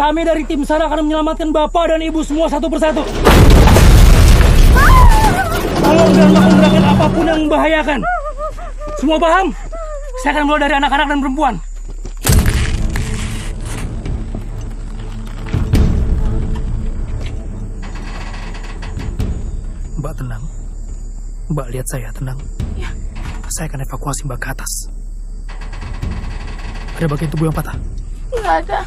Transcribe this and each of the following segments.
Kami dari tim SAR akan menyelamatkan Bapak dan Ibu semua satu persatu. Tolong jangan melakukan gerakan apa pun yang membahayakan. Semua paham? Saya akan mulai dari anak-anak dan perempuan. Mbak tenang. Mbak lihat saya tenang. Ya. Saya akan evakuasi Mbak ke atas. Ada bagian tubuh yang patah. Nggak ada.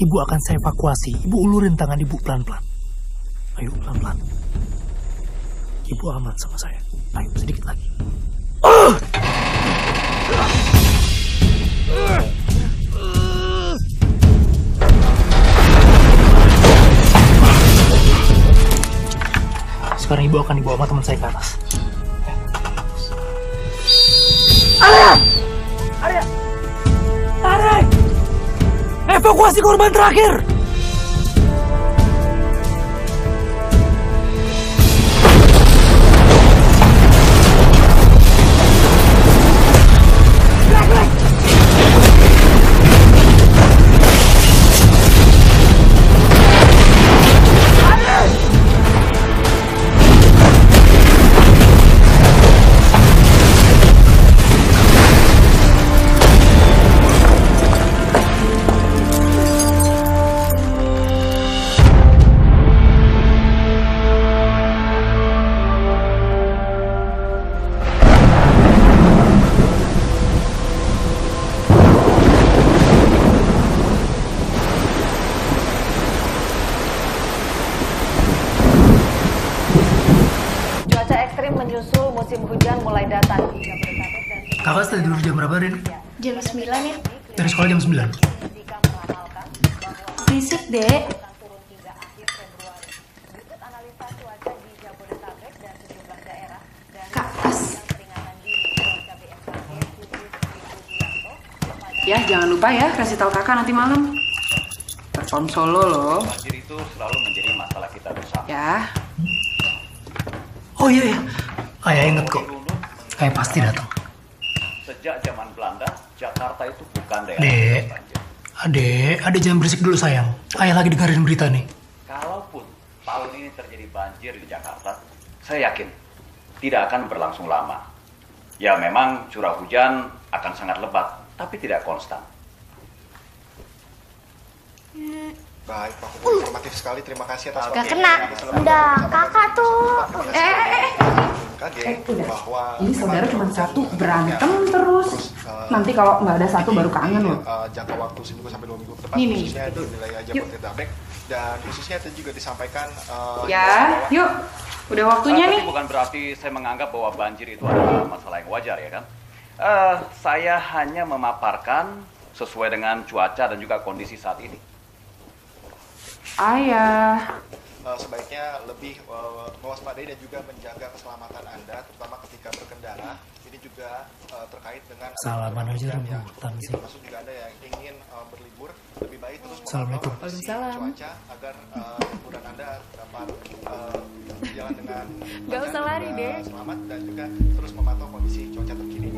Ibu akan saya evakuasi. Ibu ulurin tangan ibu pelan-pelan. Ayo, pelan-pelan. Ibu aman sama saya. Ayo, sedikit lagi. Sekarang ibu akan dibawa sama teman saya ke atas. Korban terakhir! Tahu kakak nanti malam. Perform solo loh. Banjir itu selalu menjadi masalah kita bersama. Ya, Oh iya, iya. Ayah inget kok. Kayak pasti datang. Sejak zaman Belanda, Jakarta itu bukan daerah Dek. banjir. Adek, adek jangan berisik dulu sayang. Ayah lagi dengerin berita nih. Kalaupun tahun ini terjadi banjir di Jakarta, saya yakin tidak akan berlangsung lama. Ya memang curah hujan akan sangat lebat, tapi tidak konstan. Baik, Pak Kubu informatif sekali. Terima kasih atas Gak waktunya. kena. Udah, kakak tuh. Eh, eh, eh. Kaget eh bahwa Ini saudara cuma satu berantem terus. eh, Nanti kalau nggak ada satu baru kangen loh. eh, jangka waktu seminggu sampai dua minggu ke depan nih, khususnya di betul. wilayah Yuk. Jabodetabek dan khususnya itu juga disampaikan eh, Ya, bahwa- yuk. Udah waktunya Ah, nih. Tapi bukan berarti saya menganggap bahwa banjir itu adalah masalah yang wajar ya kan. Eh, saya hanya memaparkan sesuai dengan cuaca dan juga kondisi saat ini. Ayah. eh, sebaiknya lebih eh, mewaspadai dan juga menjaga keselamatan Anda, terutama ketika berkendara. Ini juga eh, terkait dengan Salaman aja yang rebutan sih. termasuk juga Anda yang ingin berlibur, lebih baik terus Assalamualaikum. Waalaikumsalam. cuaca agar eh, liburan Anda dapat eh, berjalan dengan Nggak lancar usah lari, Dek. Selamat dan juga terus memantau kondisi cuaca terkini.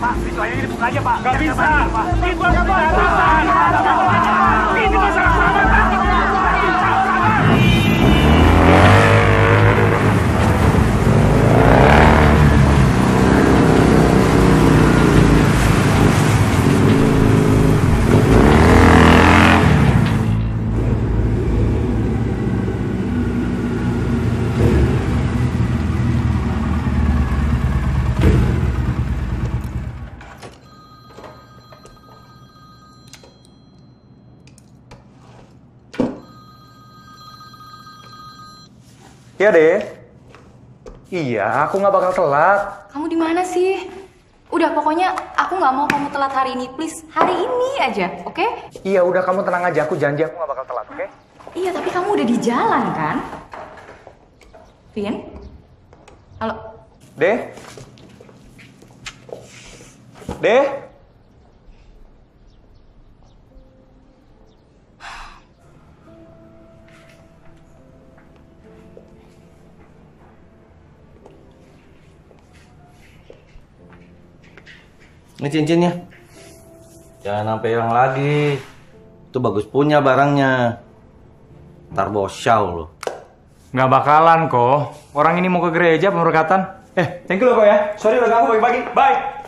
Pak, pintu aja dibuka aja, Pak. Gak bisa. Nggak bisa. Ini masalah keselamatan. Iya deh. Iya, aku nggak bakal telat. Kamu di mana sih? Udah pokoknya aku nggak mau kamu telat hari ini, please. Hari ini aja, oke? Iya, udah kamu tenang aja. Aku janji aku nggak bakal telat, oke? Iya, tapi kamu udah di jalan kan? Vin? Halo? Deh. Deh. Ini cincinnya. Jangan sampai hilang lagi. Itu bagus punya barangnya. Ntar bosau lo. Nggak bakalan kok. Orang ini mau ke gereja pemberkatan. Eh, thank you lo kok ya. Sorry udah ganggu pagi-pagi. Bye.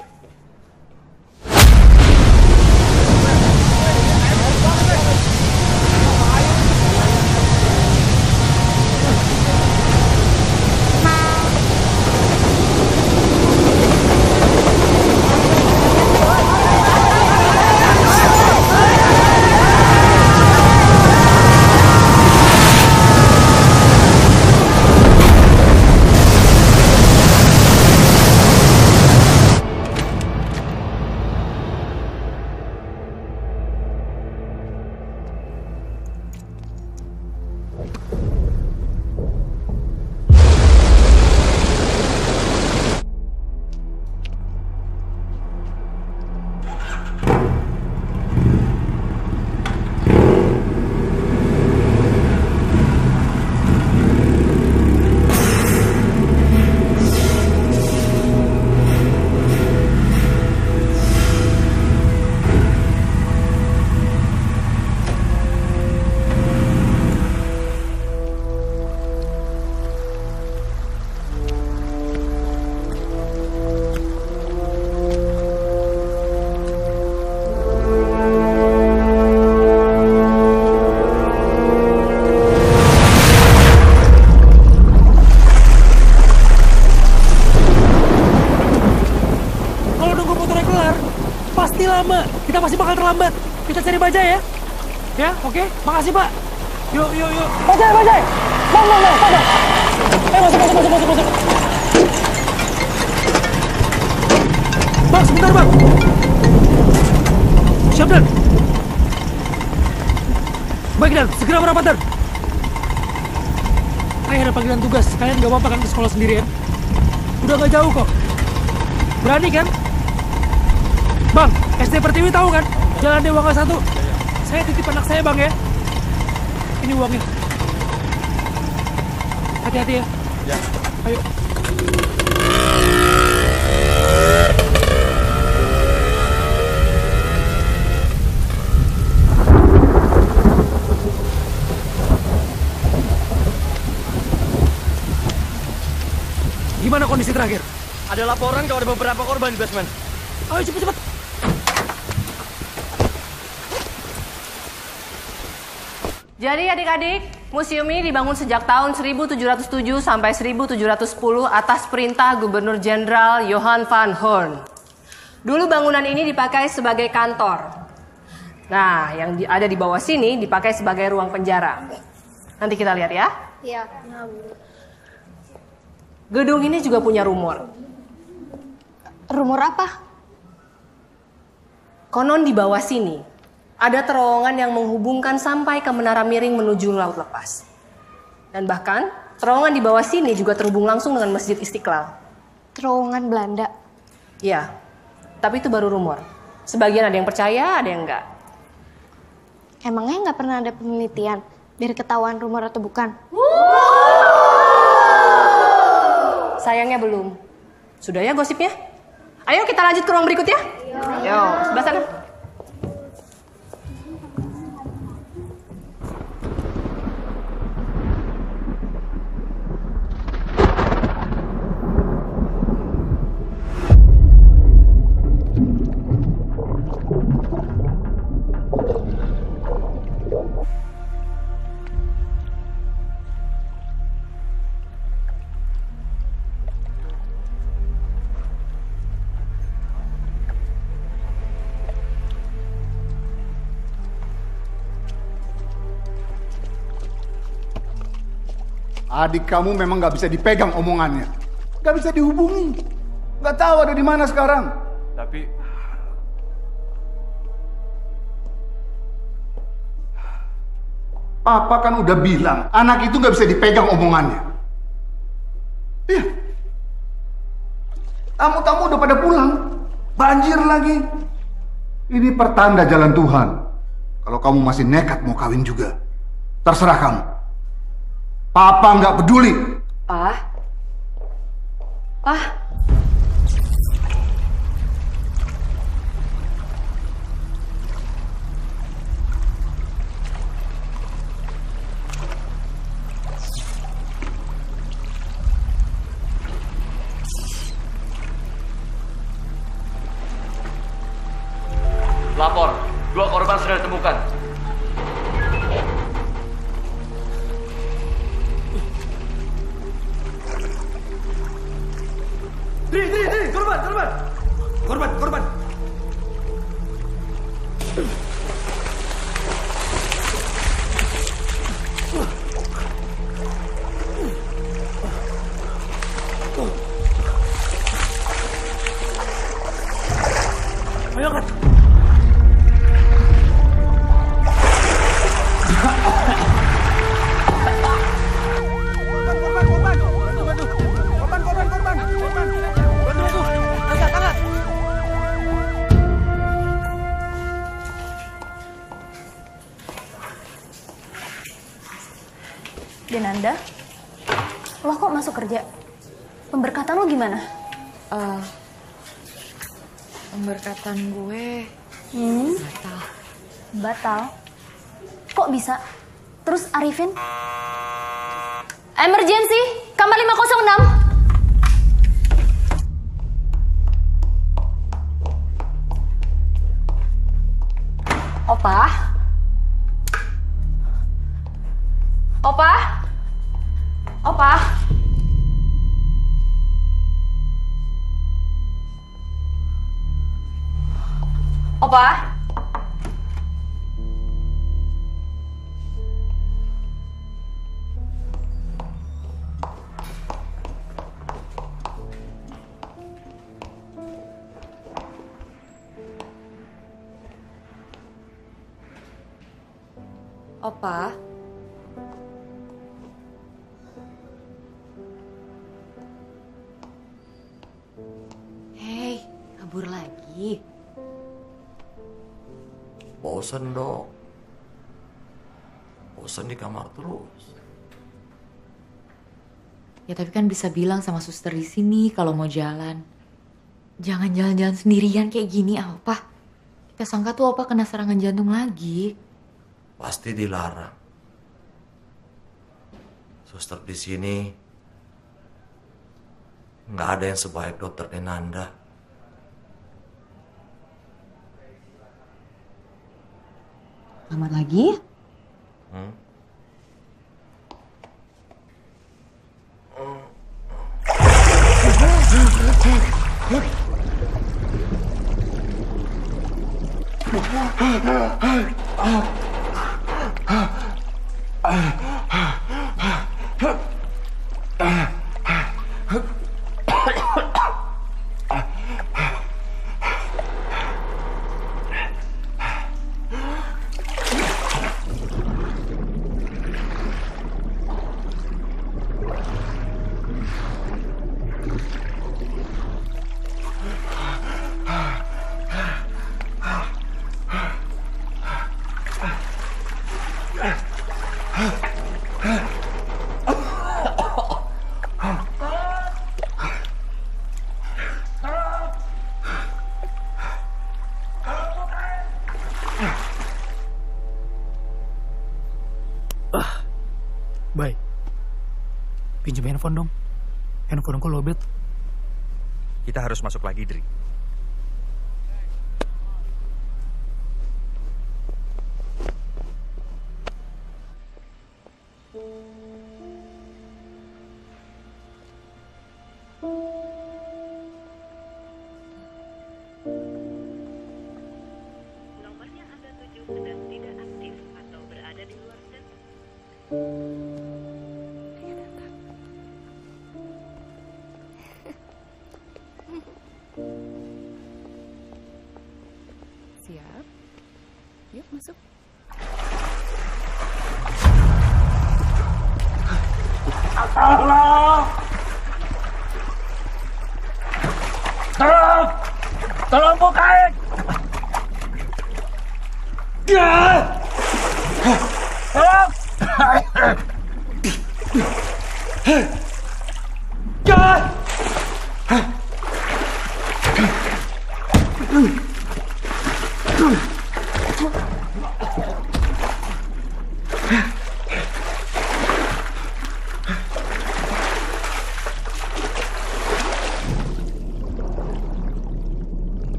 Sekolah sendirian? Udah gak jauh kok. Berani kan? Bang, SD Pertiwi tahu kan? Jalan Dewa Nggak satu. Saya titip anak saya bang ya. Ini uangnya. Hati-hati ya. Ya. Ayo. Gimana kondisi terakhir? Ada laporan kalau ada beberapa korban di basement. Ayo cepet cepet. Jadi adik-adik, museum ini dibangun sejak tahun 1707 sampai 1710 atas perintah Gubernur Jenderal Johan van Horn. Dulu bangunan ini dipakai sebagai kantor. Nah, yang di- ada di bawah sini dipakai sebagai ruang penjara. Nanti kita lihat ya. Iya. Gedung ini juga punya rumor. Rumor apa? Konon di bawah sini ada terowongan yang menghubungkan sampai ke Menara Miring menuju Laut Lepas. Dan bahkan terowongan di bawah sini juga terhubung langsung dengan Masjid Istiqlal. Terowongan Belanda. Iya, tapi itu baru rumor. Sebagian ada yang percaya, ada yang enggak. Emangnya nggak pernah ada penelitian biar ketahuan rumor atau bukan? Sayangnya belum. Sudah ya gosipnya? Ayo kita lanjut ke ruang berikut ya. Yo, sebelah sana. Adik kamu memang nggak bisa dipegang omongannya. Nggak bisa dihubungi. Nggak tahu ada di mana sekarang. Tapi Papa kan udah bilang, anak itu nggak bisa dipegang omongannya. Iya. Tamu-tamu udah pada pulang. Banjir lagi. Ini pertanda jalan Tuhan. Kalau kamu masih nekat mau kawin juga. Terserah kamu. Papa nggak peduli. Pak. Pak. Tapi kan bisa bilang sama suster di sini kalau mau jalan. Jangan jalan-jalan sendirian kayak gini, apa? Kita sangka tuh apa kena serangan jantung lagi. Pasti dilarang. Suster di sini nggak ada yang sebaik dokter Denanda. Selamat lagi. Hmm? Baik. Handphone dong. Handphone aku lobet. kita harus masuk lagi, Dri.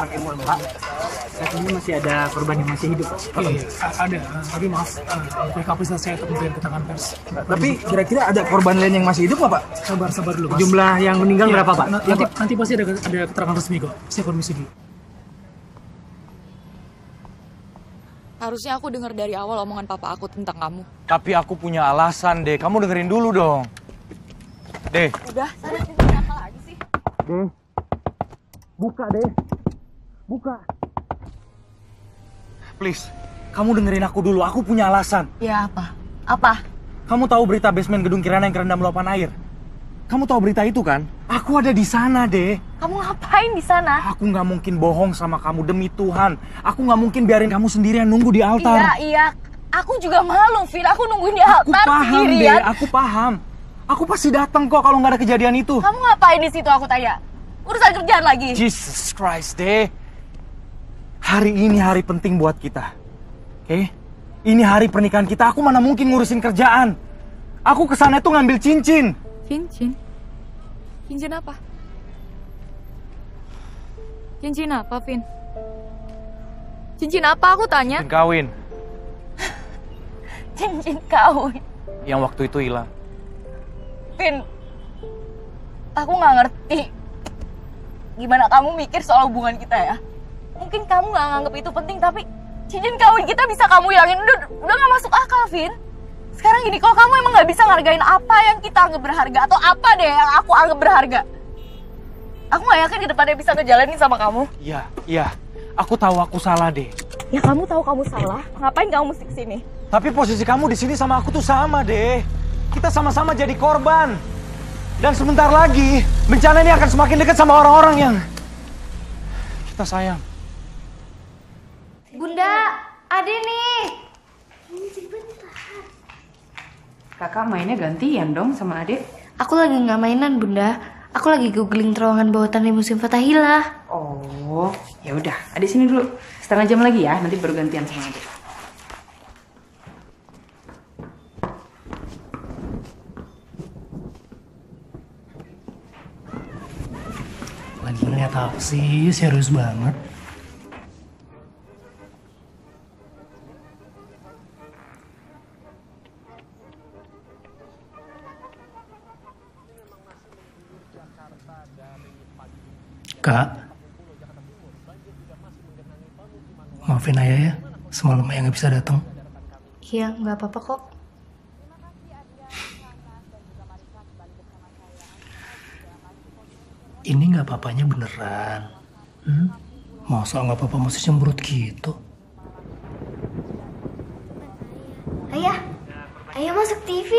Pak? Pak, saat ini masih ada korban yang masih hidup. Iya, iya, ada. Tapi maaf, uh, PKP saya kemudian ke tangan pers. Tapi kira-kira ada korban lain yang masih hidup nggak Pak? Sabar, sabar dulu, Mas. Jumlah yang meninggal Iya, berapa Pak? Nanti, nanti, pasti ada, ada keterangan resmi kok. Saya permisi dulu. Harusnya aku dengar dari awal omongan papa aku tentang kamu. Tapi aku punya alasan, deh. Kamu dengerin dulu dong. Deh, Udah, sana apa lagi sih? deh. Buka deh. Buka. Please, kamu dengerin aku dulu. Aku punya alasan. Ya apa? Apa? Kamu tahu berita basement gedung Kirana yang kerendam luapan air? Kamu tahu berita itu kan? Aku ada di sana, deh. Kamu ngapain di sana? Aku nggak mungkin bohong sama kamu demi Tuhan. Aku nggak mungkin biarin kamu sendirian nunggu di Iya, altar. iya. Aku juga malu, Vin. Aku nungguin di Aku altar paham deh, aku paham. Aku pasti datang kok kalau nggak ada kejadian itu. Kamu ngapain di situ aku tanya? Urusan kerjaan lagi. Jesus Christ deh. Hari ini hari penting buat kita. Oke? Ini hari pernikahan kita. Aku mana mungkin ngurusin kerjaan. Aku ke sana itu ngambil cincin. Cincin? Cincin apa? Cincin apa, Vin? Cincin apa aku tanya? Cincin kawin. Cincin kawin. Yang waktu itu hilang. Vin, aku nggak ngerti gimana kamu mikir soal hubungan kita ya. Mungkin kamu nggak nganggap itu penting, tapi cincin kawin kita bisa kamu hilangin. Udah, udah nggak masuk akal, Vin. Sekarang gini, kalau kamu emang nggak bisa ngargain apa yang kita anggap berharga, atau apa deh yang aku anggap berharga. Aku nggak yakin ke depannya bisa ngejalanin sama kamu. Iya, iya. Aku tahu aku salah deh. Ya kamu tahu kamu salah, ngapain kamu mesti ke sini? Tapi posisi kamu di sini sama aku tuh sama deh. Kita sama-sama jadi korban. Dan sebentar lagi bencana ini akan semakin dekat sama orang-orang yang kita sayang. Bunda, Ade nih. Kakak mainnya gantian dong sama adik. Aku lagi nggak mainan, Bunda. Aku lagi googling terowongan bawah tanah musim Fatahillah. Oh, ya udah. Adik sini dulu. Setengah jam lagi ya, nanti baru gantian sama adik. Lagi ngeliat apa sih? Serius banget. Kak, maafin ayah ya, semalam ayah nggak bisa datang. Iya, nggak apa-apa kok. Ini nggak papanya beneran. Hmm? Masa nggak papa masih cemberut gitu? Ayah, ayah masuk TV.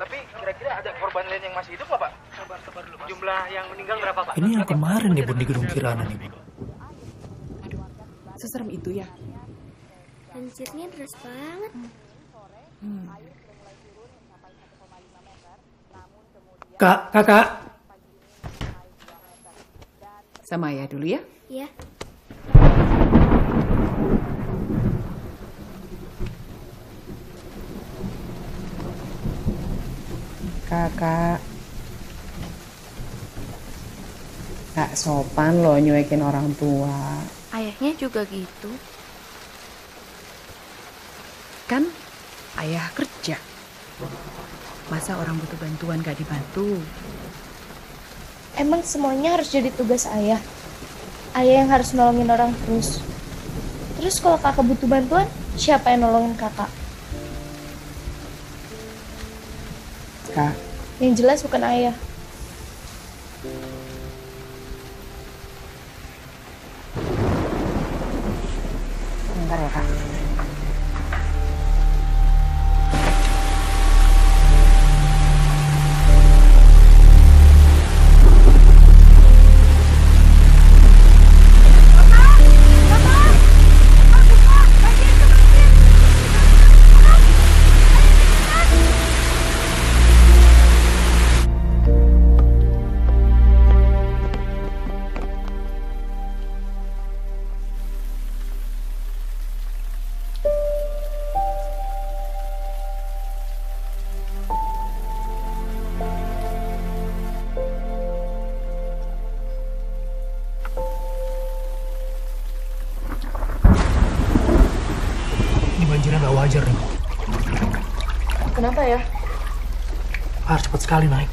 Tapi kira-kira ada korban lain yang masih hidup nggak Pak? Sabar, sabar dulu Jumlah yang meninggal berapa Pak? Ini yang kemarin nih bun di gedung Kirana nih bun. Seserem itu ya? Banjirnya deras banget. Kak, kakak. Sama ayah dulu ya. Iya. Kakak. Kak sopan loh nyuekin orang tua. Ayahnya juga gitu. Kan ayah kerja. Masa orang butuh bantuan gak dibantu? Emang semuanya harus jadi tugas ayah. Ayah yang harus nolongin orang terus. Terus kalau kakak butuh bantuan, siapa yang nolongin kakak? Kak, Yang jelas bukan ayah. Sekali naik.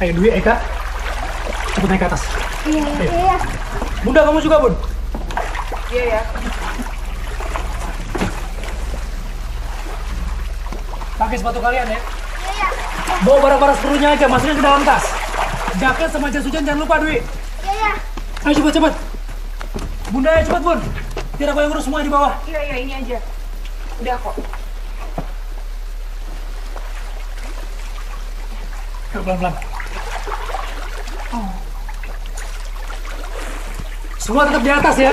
Ayo Dwi, Eka. Cepet naik ke atas. Iya, Ayo. iya. Bunda, kamu juga, Bun. Iya ya. Pakai sepatu kalian ya. Bawa barang-barang seluruhnya aja, masukin ke dalam tas. Jaket sama jas hujan jangan lupa, Dwi. Iya, iya. Ayo cepet, cepet. Bunda, ayo cepet, Bun. Biar aku yang urus semua di bawah. Iya iya ini aja. Udah kok. Duduk pelan-pelan. Oh. Semua tetap di atas ya.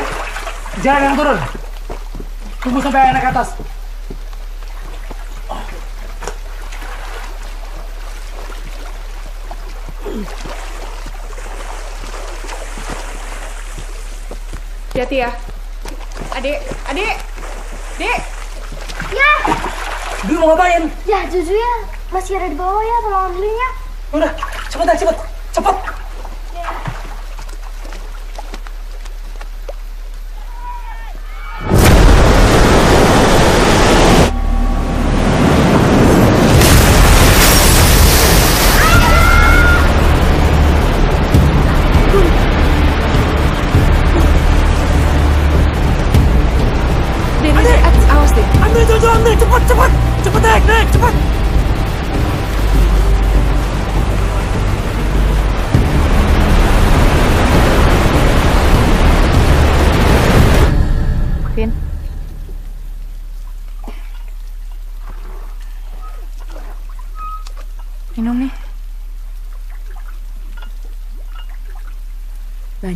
Jangan yang turun. Tunggu sampai anak atas. Hati-hati ya. Adik, adik, dek. Ya. Dulu mau ngapain? Ya, Juju ya. Masih ada di bawah ya, tolong ambilin ya. 그래, 저번 달 집어, 저번.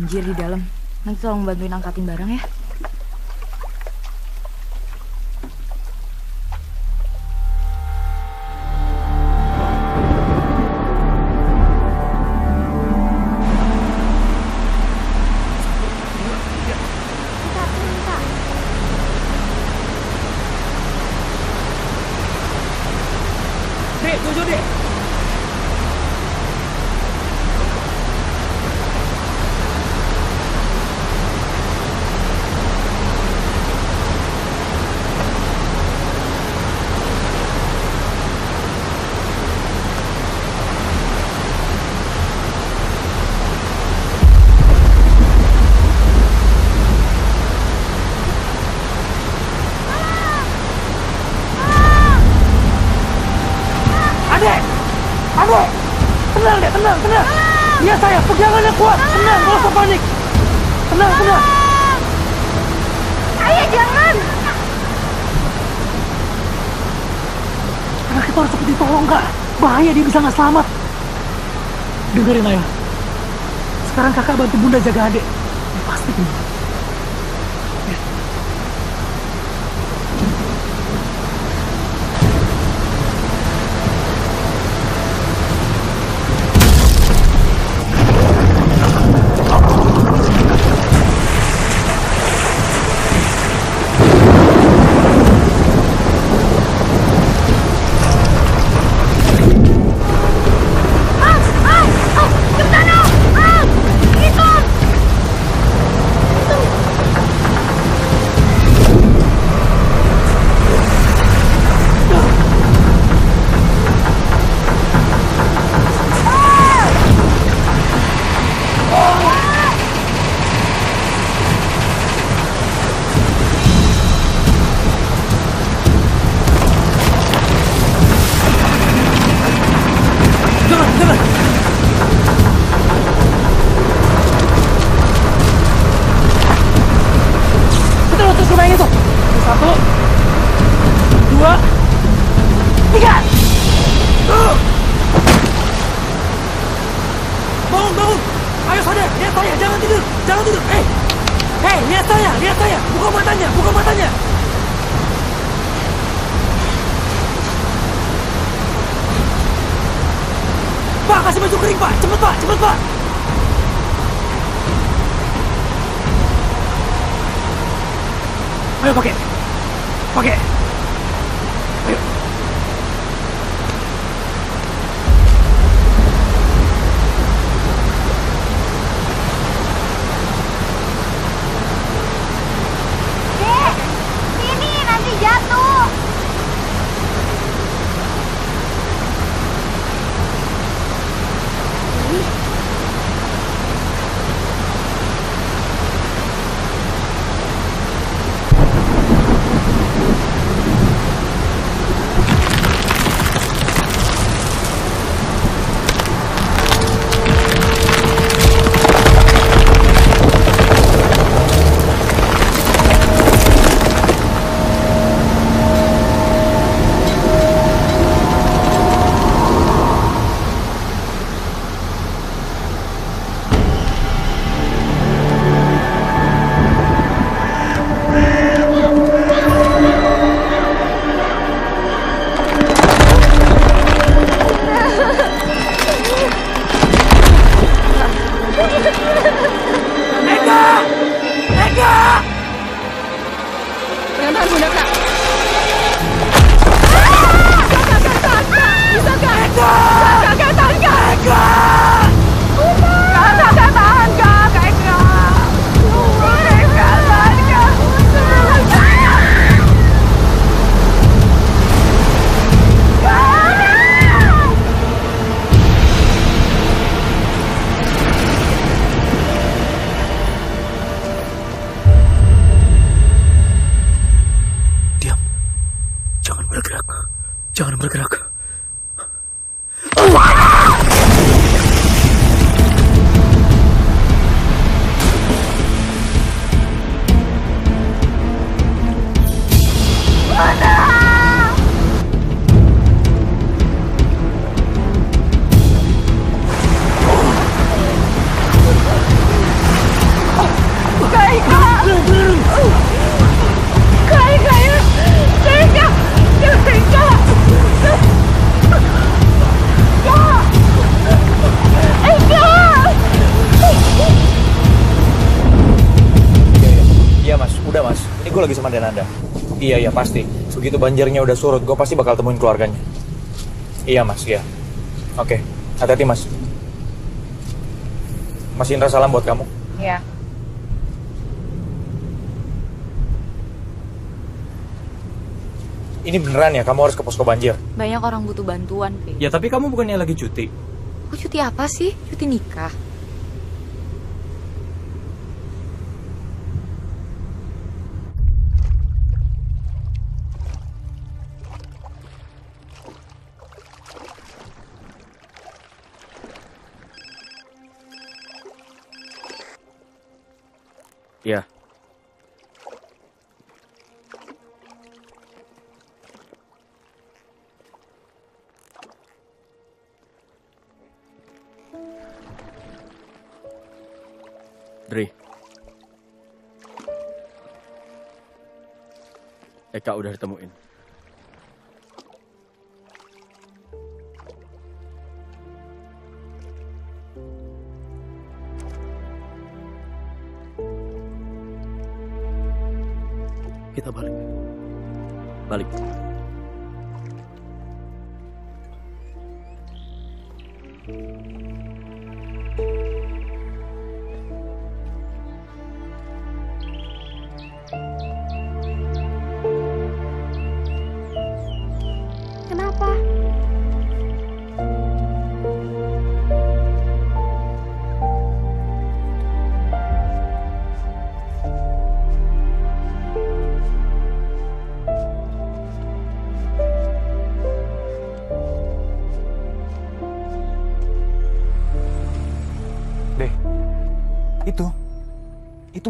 banjir di dalam. Nanti tolong bantuin angkatin barang ya. bisa nggak selamat. Dengerin ayah. Sekarang kakak bantu bunda jaga adik. Pasti bunda. 早くどけどけ Begitu banjirnya udah surut, gue pasti bakal temuin keluarganya. Iya mas, iya. Oke, hati-hati mas. Mas Indra salam buat kamu. Iya. Ini beneran ya, kamu harus ke posko banjir. Banyak orang butuh bantuan, Pi. Ya tapi kamu bukannya lagi cuti. Aku cuti apa sih? Cuti nikah. Eka udah ditemuin. Kita balik. Balik. Kenapa?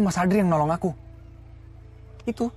Mas Adri yang nolong aku. Itu.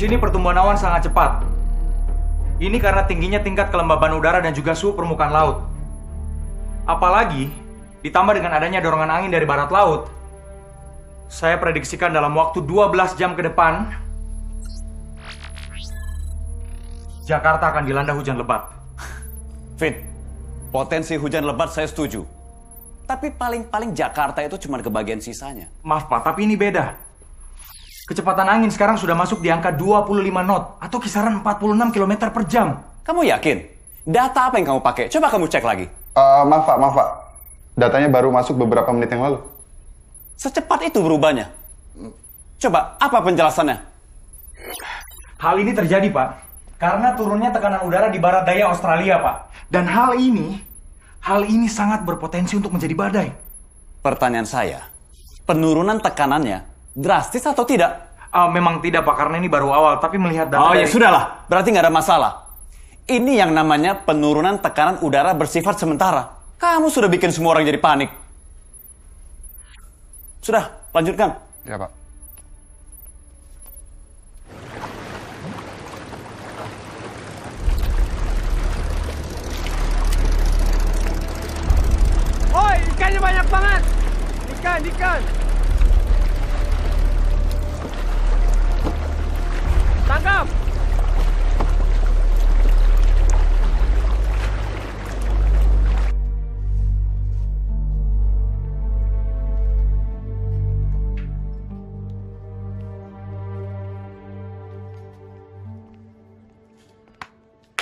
Sini pertumbuhan awan sangat cepat. Ini karena tingginya tingkat kelembaban udara dan juga suhu permukaan laut. Apalagi ditambah dengan adanya dorongan angin dari barat laut. Saya prediksikan dalam waktu 12 jam ke depan Jakarta akan dilanda hujan lebat. Vin, potensi hujan lebat saya setuju. Tapi paling-paling Jakarta itu cuma kebagian sisanya. Maaf Pak, tapi ini beda. Kecepatan angin sekarang sudah masuk di angka 25 knot atau kisaran 46 km per jam. Kamu yakin? Data apa yang kamu pakai? Coba kamu cek lagi. Eh, maaf Pak, maaf Pak. Datanya baru masuk beberapa menit yang lalu. Secepat itu berubahnya. Coba, apa penjelasannya? Hal ini terjadi, Pak. Karena turunnya tekanan udara di barat daya Australia, Pak. Dan hal ini, hal ini sangat berpotensi untuk menjadi badai. Pertanyaan saya, penurunan tekanannya drastis atau tidak? Ah, memang tidak, Pak. Karena ini baru awal. Tapi melihat data Oh ya dari- sudahlah, berarti nggak ada masalah. Ini yang namanya penurunan tekanan udara bersifat sementara. Kamu sudah bikin semua orang jadi panik. Sudah, lanjutkan. Ya Pak. Woi, ikannya banyak banget. Ikan, ikan. Tangkap.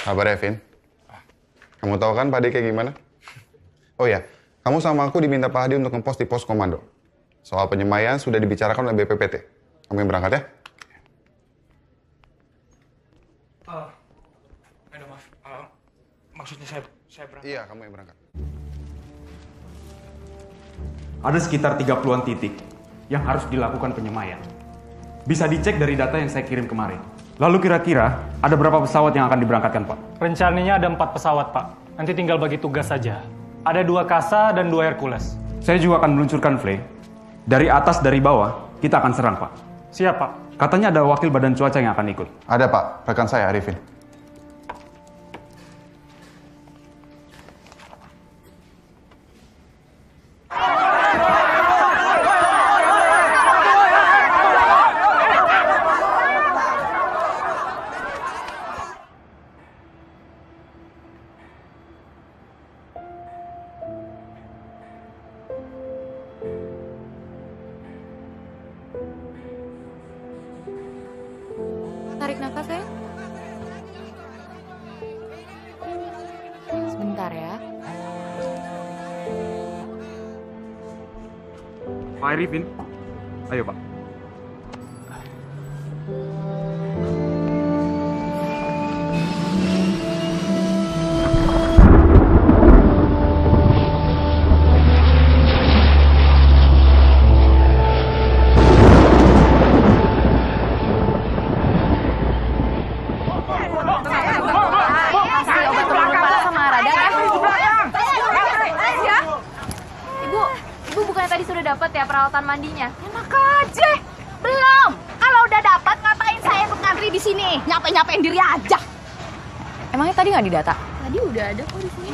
Kabar ya, Vin? Kamu tahu kan Pak Ade kayak gimana? Oh ya, kamu sama aku diminta Pak Ade untuk ngepost di pos komando. Soal penyemayan sudah dibicarakan oleh BPPT. Kamu yang berangkat ya? Ah, aduh, maaf. Ah, maksudnya saya, saya berangkat. Iya, kamu yang berangkat. Ada sekitar 30-an titik yang harus dilakukan penyemayan. Bisa dicek dari data yang saya kirim kemarin. Lalu kira-kira ada berapa pesawat yang akan diberangkatkan, Pak? Rencananya ada empat pesawat, Pak. Nanti tinggal bagi tugas saja. Ada dua Kasa dan dua Hercules. Saya juga akan meluncurkan flare. Dari atas, dari bawah, kita akan serang, Pak. Siap, Pak. Katanya ada wakil badan cuaca yang akan ikut. Ada Pak, rekan saya Arifin.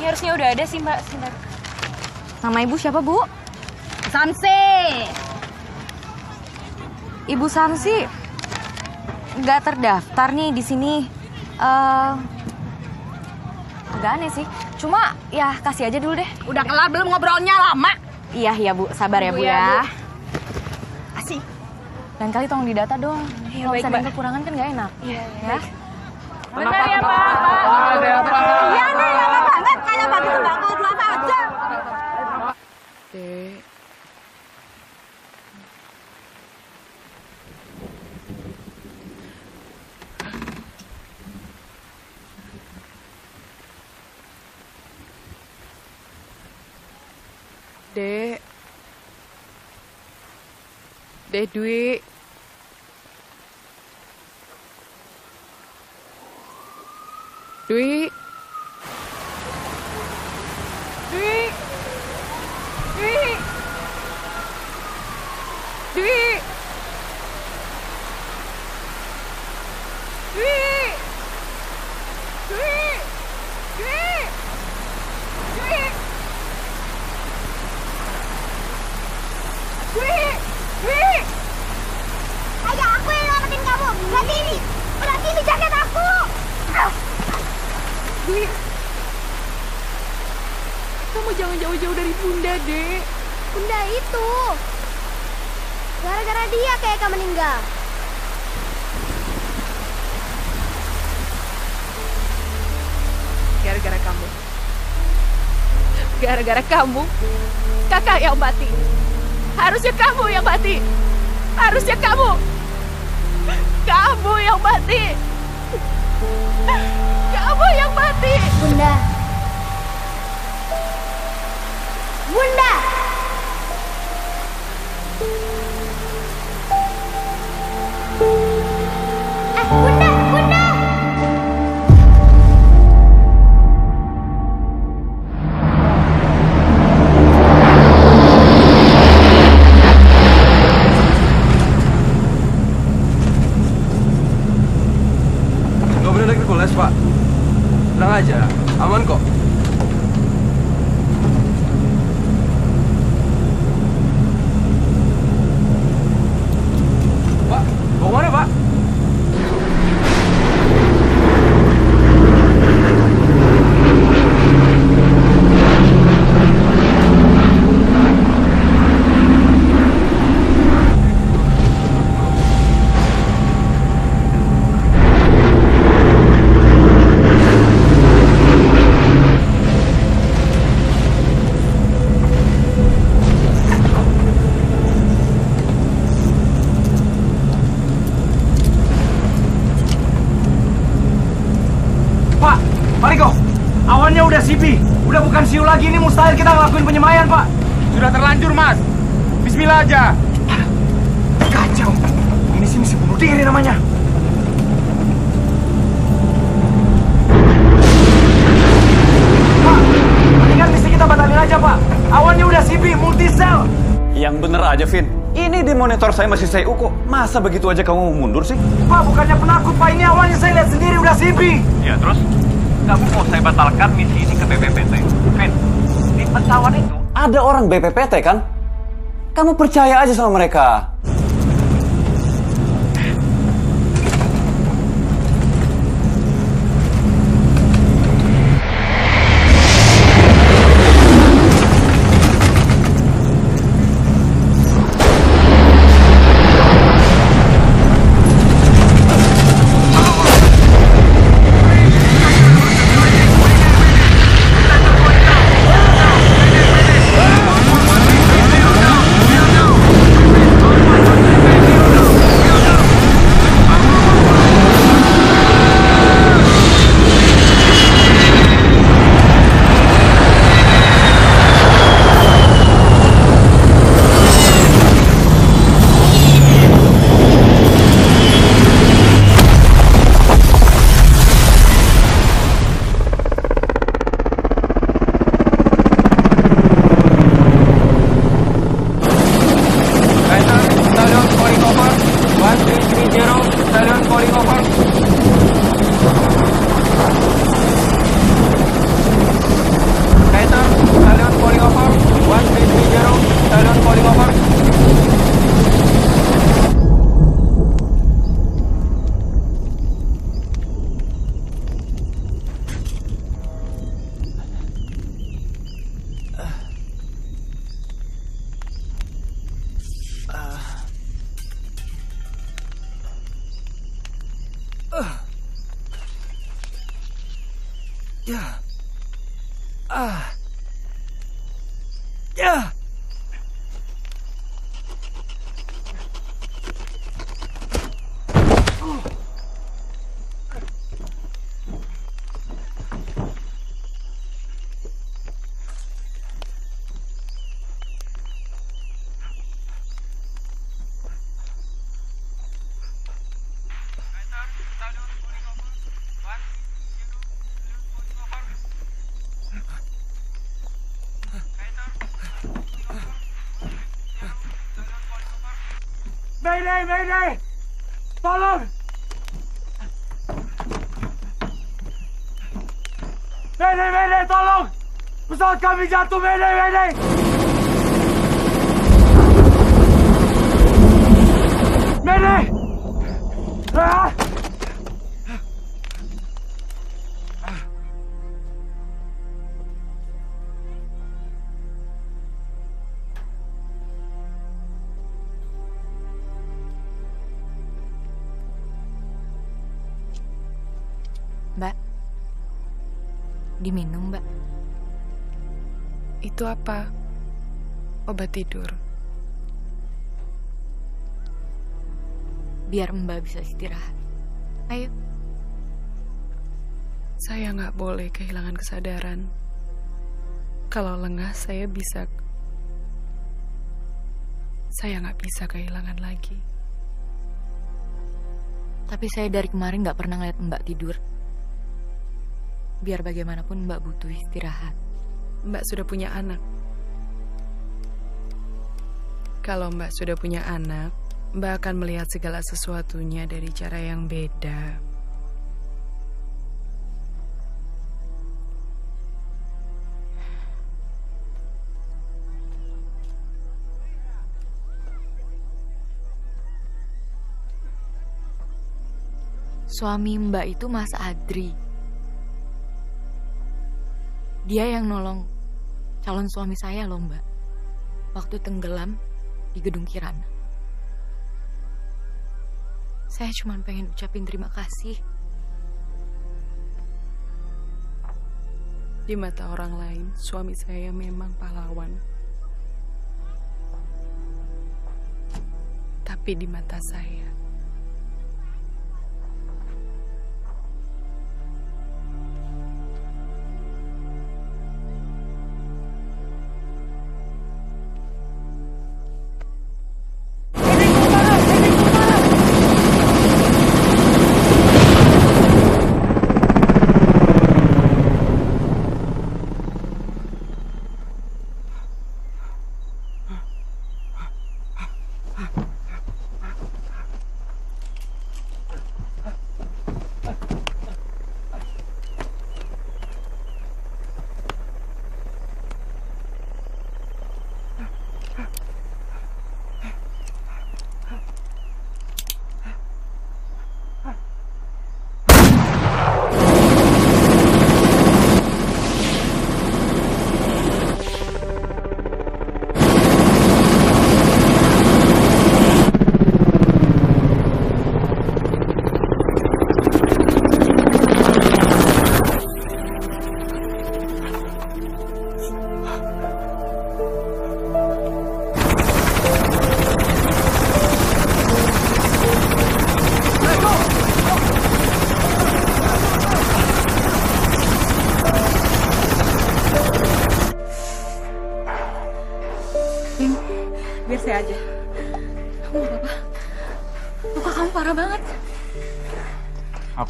Ini harusnya udah ada sih Mbak. Sebentar. Nama ibu siapa, Bu? Sansi. Ibu Sansi nggak terdaftar nih di sini. Eh, agak aneh sih. Cuma ya kasih aja dulu deh. Udah kelar belum ngobrolnya lama? Iya, iya Bu. Sabar ya, Bu ya, ya. Bu. Kasih. Lain kali tolong didata dong. Iya, Kalau baik, misalnya Mbak. kekurangan kan nggak enak. Iya, ya. Bentar ya Pak. Ada apa? Iya nih, lama banget. Kayak bagi sembako dua aja. Dek. Dek. Dwi. Dwi. Dwi. Dwi. Dwi. Dwi, kamu jangan jauh-jauh dari Bunda, Dek. Bunda itu. Gara-gara dia kayak kamu meninggal. Gara-gara kamu. Gara-gara kamu, kakak yang mati. Harusnya kamu yang mati. Harusnya kamu. Kamu yang mati. Kamu yang mati. Bunda. Bunda. Bismillah aja. Kacau. Ini sih misi bunuh diri namanya. Pak, mendingan misi kita batalin aja, Pak. Awannya udah sipi, multi cell. Yang bener aja, Vin. Ini di monitor saya masih saya uko. Masa begitu aja kamu mundur sih? Pak, bukannya penakut, Pak. Ini awannya saya lihat sendiri udah sipi. Ya, terus? Kamu mau saya batalkan misi ini ke BPPT. Vin, di pesawat itu ada orang BPPT kan? Kamu percaya aja sama mereka. Pesawat kami jatuh, Itu apa? Obat tidur. Biar Mbak bisa istirahat. Ayo. Saya nggak boleh kehilangan kesadaran. Kalau lengah, saya bisa. Saya nggak bisa kehilangan lagi. Tapi saya dari kemarin nggak pernah ngeliat Mbak tidur. Biar bagaimanapun Mbak butuh istirahat. Mbak sudah punya anak. Kalau Mbak sudah punya anak, Mbak akan melihat segala sesuatunya dari cara yang beda. Suami Mbak itu Mas Adri. Dia yang nolong calon suami saya loh Mbak. Waktu tenggelam di gedung Kirana. Saya cuma pengen ucapin terima kasih. Di mata orang lain, suami saya memang pahlawan. Tapi di mata saya,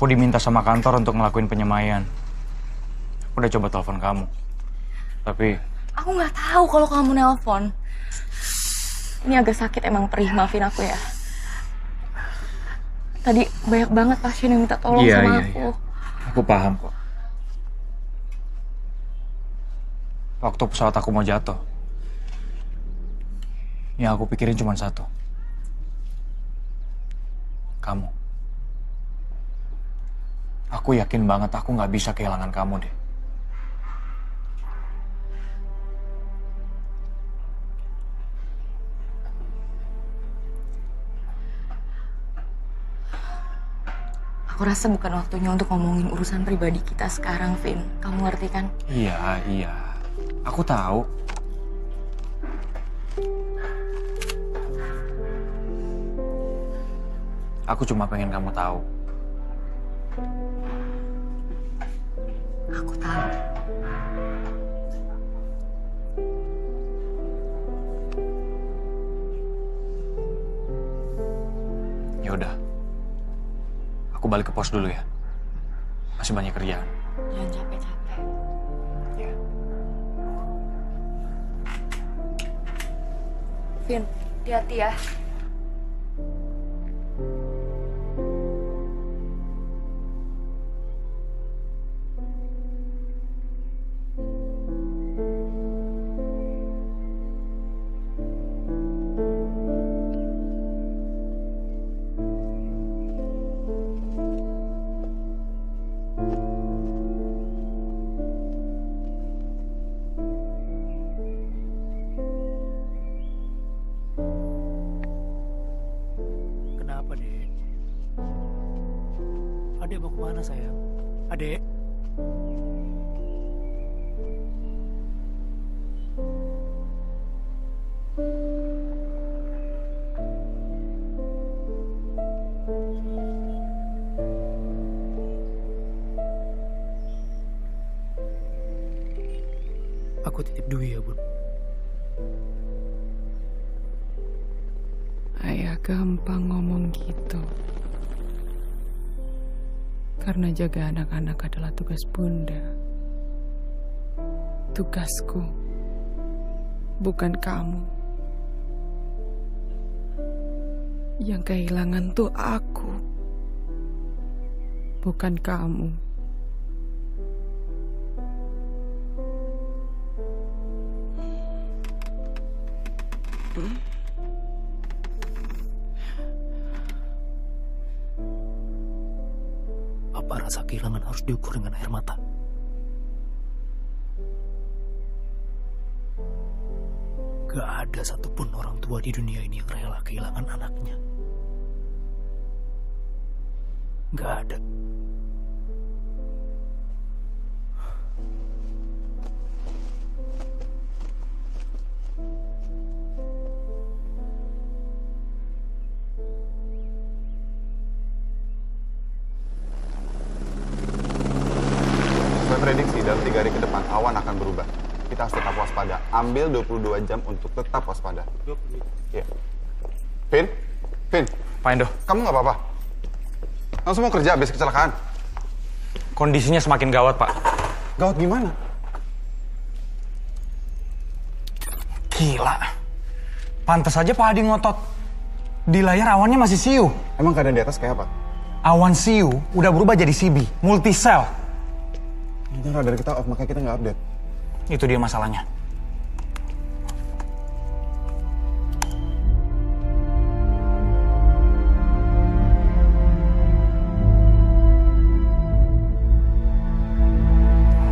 Aku diminta sama kantor untuk ngelakuin penyemaian. Aku udah coba telepon kamu. Tapi Aku nggak tahu kalau kamu nelpon. Ini agak sakit emang perih, maafin aku ya. Tadi banyak banget pasien yang minta tolong Iya, sama iya, aku. aku paham kok. Waktu pesawat aku mau jatuh, yang aku pikirin cuma satu. Kamu. Aku yakin banget aku nggak bisa kehilangan kamu deh. Aku rasa bukan waktunya untuk ngomongin urusan pribadi kita sekarang, Vin. Kamu ngerti kan? Iya, iya. Aku tahu. Aku cuma pengen kamu tahu. Aku tahu. Ya udah. Aku balik ke pos dulu ya. Masih banyak kerjaan. Jangan capek-capek. Vin, hati-hati ya. Karena jaga anak-anak adalah tugas bunda. Tugasku. Bukan kamu. Yang kehilangan tuh aku. Bukan kamu. Hmm? Rasa kehilangan harus diukur dengan air mata? Gak ada satupun orang tua di dunia ini yang rela kehilangan anaknya. Gak ada. Akan berubah. Kita harus tetap waspada. Ambil 22 jam untuk tetap waspada. Iya. Vin? Vin? Pak Endo. Kamu nggak apa-apa? Langsung mau kerja habis kecelakaan? Kondisinya semakin gawat, Pak. Gawat gimana? Gila. Pantas aja Pak Adi ngotot. Di layar awannya masih siu. Emang keadaan di atas kayak apa? Awan siu udah berubah jadi CB, multisel. Ini radar kita off, makanya kita nggak update. Itu dia masalahnya.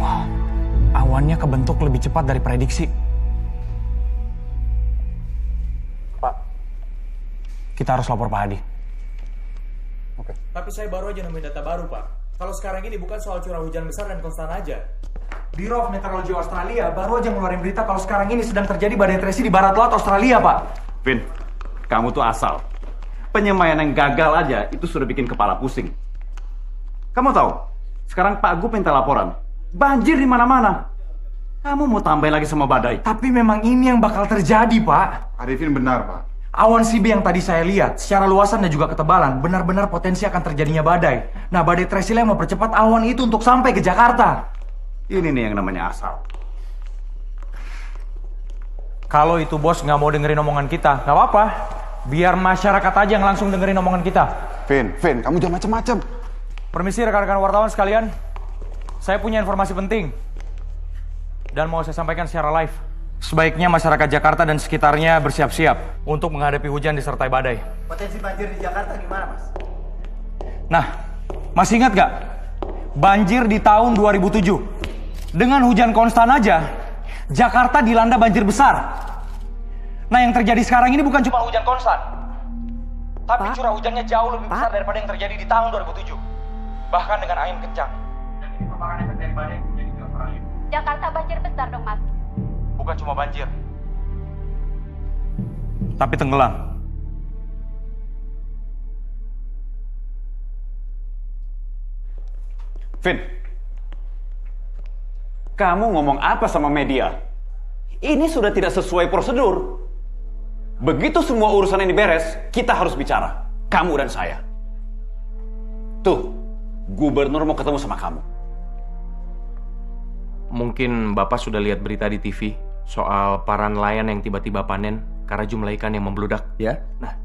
Wah, awannya kebentuk lebih cepat dari prediksi. Pak, kita harus lapor Pak Hadi. Tapi saya baru aja nemuin data baru, Pak. Kalau sekarang ini bukan soal curah hujan besar dan konstan aja. Bureau of Meteorology Australia baru aja ngeluarin berita kalau sekarang ini sedang terjadi badai Tracy di barat laut Australia, Pak. Vin, kamu tuh asal. Penyemayan yang gagal aja itu sudah bikin kepala pusing. Kamu tahu, sekarang Pak Gu minta laporan. Banjir di mana-mana. Kamu mau tambahin lagi sama badai. Tapi memang ini yang bakal terjadi, Pak. Arifin benar, Pak. Awan CB yang tadi saya lihat, secara luasan dan juga ketebalan, benar-benar potensi akan terjadinya badai. Nah, badai Tracy yang mempercepat awan itu untuk sampai ke Jakarta. Ini nih yang namanya asal. Kalau itu bos nggak mau dengerin omongan kita, nggak apa-apa. Biar masyarakat aja yang langsung dengerin omongan kita. Vin, Vin, kamu jangan macam-macam. Permisi rekan-rekan wartawan sekalian. Saya punya informasi penting. Dan mau saya sampaikan secara live. Sebaiknya masyarakat Jakarta dan sekitarnya bersiap-siap untuk menghadapi hujan disertai badai. Potensi banjir di Jakarta gimana, Mas? Nah, masih ingat gak? Banjir di tahun 2007. Dengan hujan konstan aja, Jakarta dilanda banjir besar. Nah, yang terjadi sekarang ini bukan cuma hujan konstan. Tapi curah hujannya jauh lebih besar daripada yang terjadi di tahun 2007. Bahkan dengan angin kencang. Dan ini merupakan efek dari badai yang terjadi di Australia. Jakarta banjir besar dong, Mas. Bukan cuma banjir. Tapi tenggelam. Vin, kamu ngomong apa sama media? Ini sudah tidak sesuai prosedur. Begitu semua urusan ini beres, kita harus bicara. Kamu dan saya. Tuh, gubernur mau ketemu sama kamu. Mungkin Bapak sudah lihat berita di TV soal para nelayan yang tiba-tiba panen karena jumlah ikan yang membludak. Ya. Nah,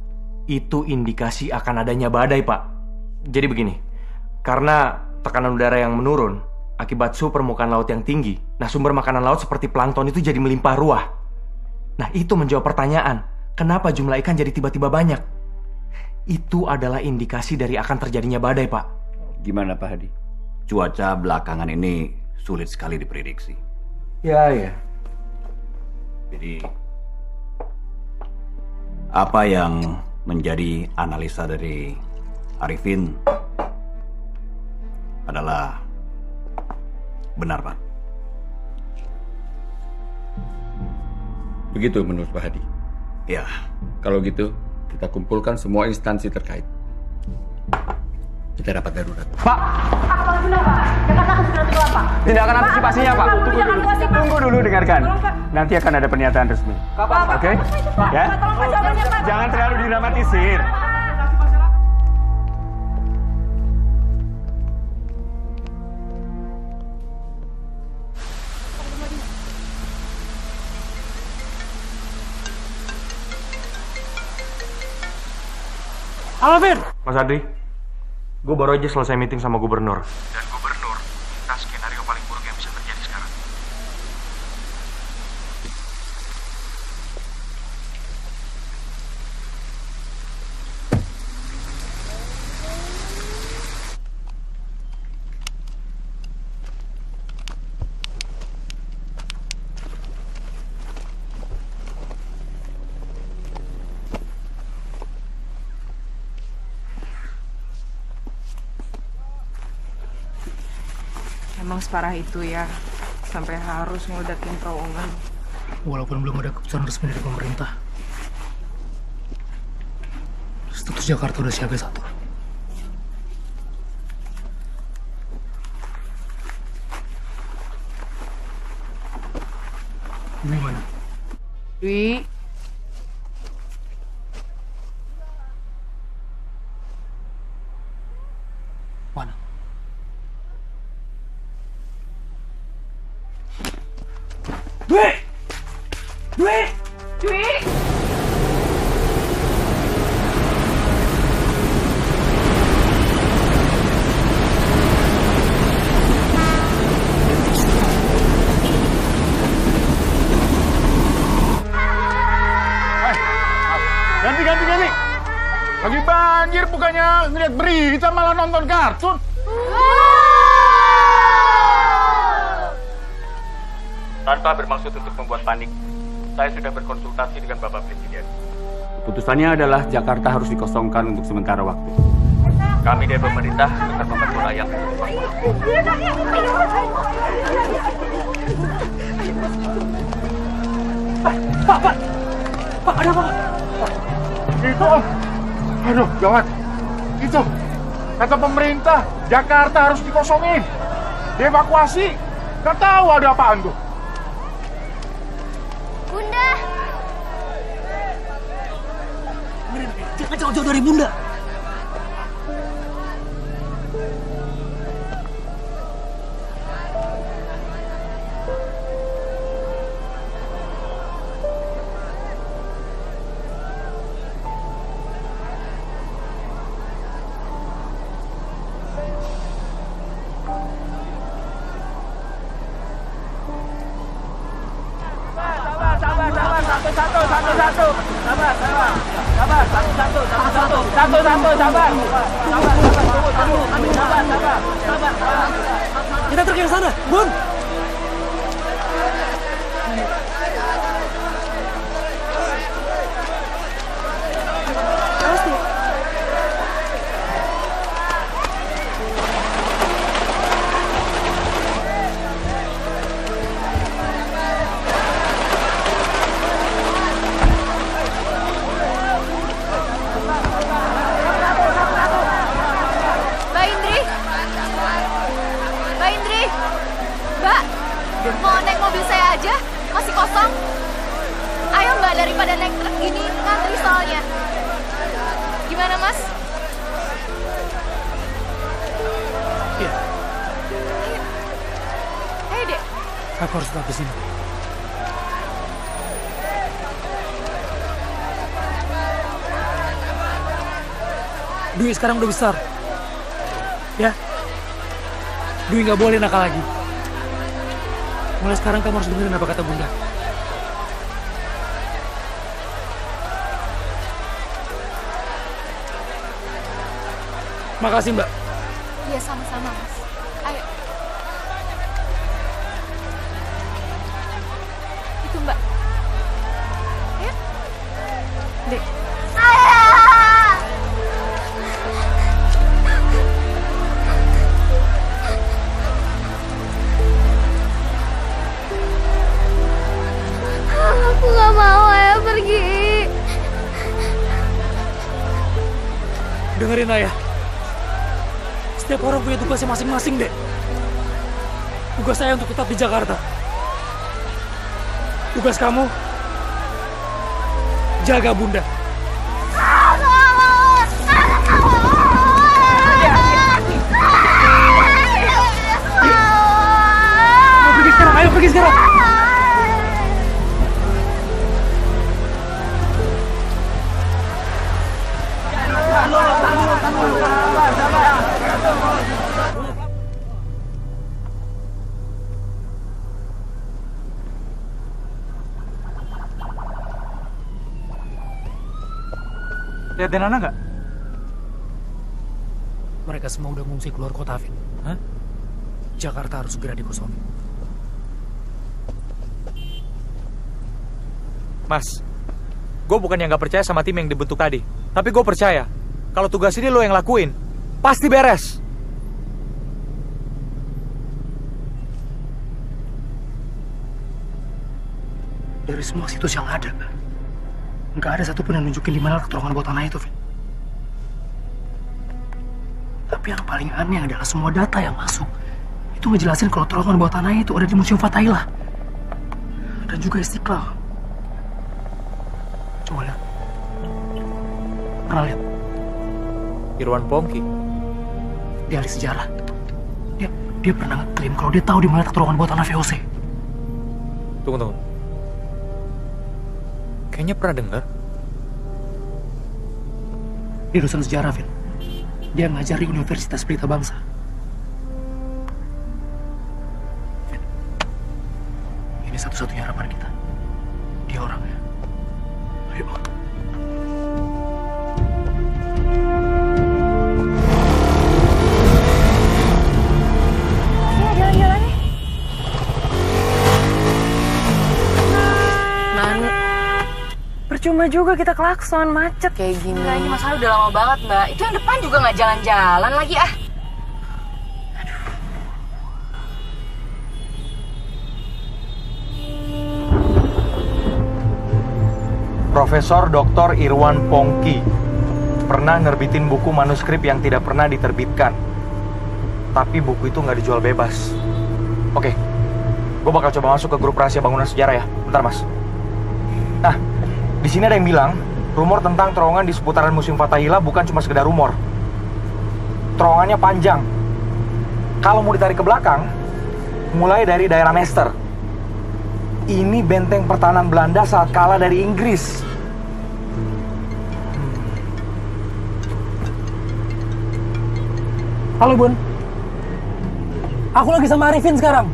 itu indikasi akan adanya badai, Pak. Jadi begini, karena tekanan udara yang menurun akibat suhu permukaan laut yang tinggi, nah sumber makanan laut seperti plankton itu jadi melimpah ruah. Nah, itu menjawab pertanyaan, kenapa jumlah ikan jadi tiba-tiba banyak? Itu adalah indikasi dari akan terjadinya badai, Pak. Gimana Pak Hadi? Cuaca belakangan ini sulit sekali diprediksi. Ya, ya. Jadi apa yang menjadi analisa dari Arifin adalah benar, Pak. Begitu menurut Pak Hadi? Ya. Kalau gitu, kita kumpulkan semua instansi terkait. Kita dapat darurat. Pak, Apa benar Pak? Jakarta akan segera tenggelam Pak. tindakan antisipasinya Pak. Tunggu Tunggu dulu. Tunggu dulu dengarkan. Nanti akan ada pernyataan resmi. Oke? Ya. Jangan terlalu didramatisir. Halo, Fir. Mas Adri, gue baru aja selesai meeting sama gubernur. Dan gubernur separah itu ya, sampai harus ngeledakin terowongan. Walaupun belum ada keputusan resmi dari pemerintah. Status Jakarta udah siaga satu. Ini mana? Dwi, Dwi! Dwi! Dwi! Ganti, ganti, ganti. Lagi banjir bukannya ngeliat berita malah nonton kartun. Tanpa bermaksud untuk membuat panik, saya sudah berkonsultasi dengan Bapak Presiden. Keputusannya adalah Jakarta harus dikosongkan untuk sementara waktu. Kami dari pemerintah akan membantu rakyat. Pak, Pak! Pak, ada apa? Itu, Om. Aduh, gawat. Itu, kata pemerintah, Jakarta harus dikosongin. Dievakuasi. Gak tahu ada apaan tuh. Jangan jauh-jauh dari bunda. Satu, satu, satu, satu. Satu, satu, satu, satu. Satu. Sabar, sabar. Sabar, sabar. Kita truk yang sana, Bun. Daripada naik truk gini Ngantri soalnya Gimana mas? Iya. Ayo dek Aku harus tetap di sini. Dwi sekarang udah besar. Ya. Dwi nggak boleh nakal lagi. Mulai sekarang kamu harus dengerin apa kata bunda. Makasih mbak. Iya sama-sama masing-masing, Dek. Tugas saya untuk tetap di Jakarta. Tugas kamu, jaga Bunda. Lihat Denana nggak? Mereka semua udah ngungsi keluar kota, Vin. Hah? Jakarta harus segera dikosongin. Mas, gue bukan yang nggak percaya sama tim yang dibentuk tadi. Tapi gue percaya, kalau tugas ini lo yang lakuin, pasti beres. Dari semua situs yang ada, nggak ada satupun yang nunjukin di mana terowongan bawah tanah itu, Vin. Tapi yang paling aneh adalah semua data yang masuk itu ngejelasin kalau terowongan bawah tanah itu ada di Museum Fatailah dan juga Istiqlal. Coba lihat. Pernah lihat? Irwan Pongki. Dia ahli sejarah. Dia dia pernah klaim kalau dia tahu di mana terowongan bawah tanah VOC. Tunggu, tunggu. Kayaknya pernah dengar. Dosen sejarah, Vin. Dia ngajar di Universitas Pelita Bangsa. Vin, Ini satu-satunya harapan kita. Dia orangnya. Ayo. Percuma juga kita klakson macet kayak gini. Enggak, ini masalah udah lama banget, Mbak. Itu yang depan juga nggak jalan-jalan lagi, ah. Profesor Dr. Irwan Pongki pernah nerbitin buku manuskrip yang tidak pernah diterbitkan. Tapi buku itu nggak dijual bebas. Oke, gue bakal coba masuk ke grup rahasia bangunan sejarah ya. Bentar, Mas. Di sini ada yang bilang rumor tentang terowongan di seputaran Museum Fatahila bukan cuma sekedar rumor. Terowongannya panjang. Kalau mau ditarik ke belakang, mulai dari daerah Nester. Ini benteng pertahanan Belanda saat kalah dari Inggris. Halo, Bun. Aku lagi sama Arifin sekarang.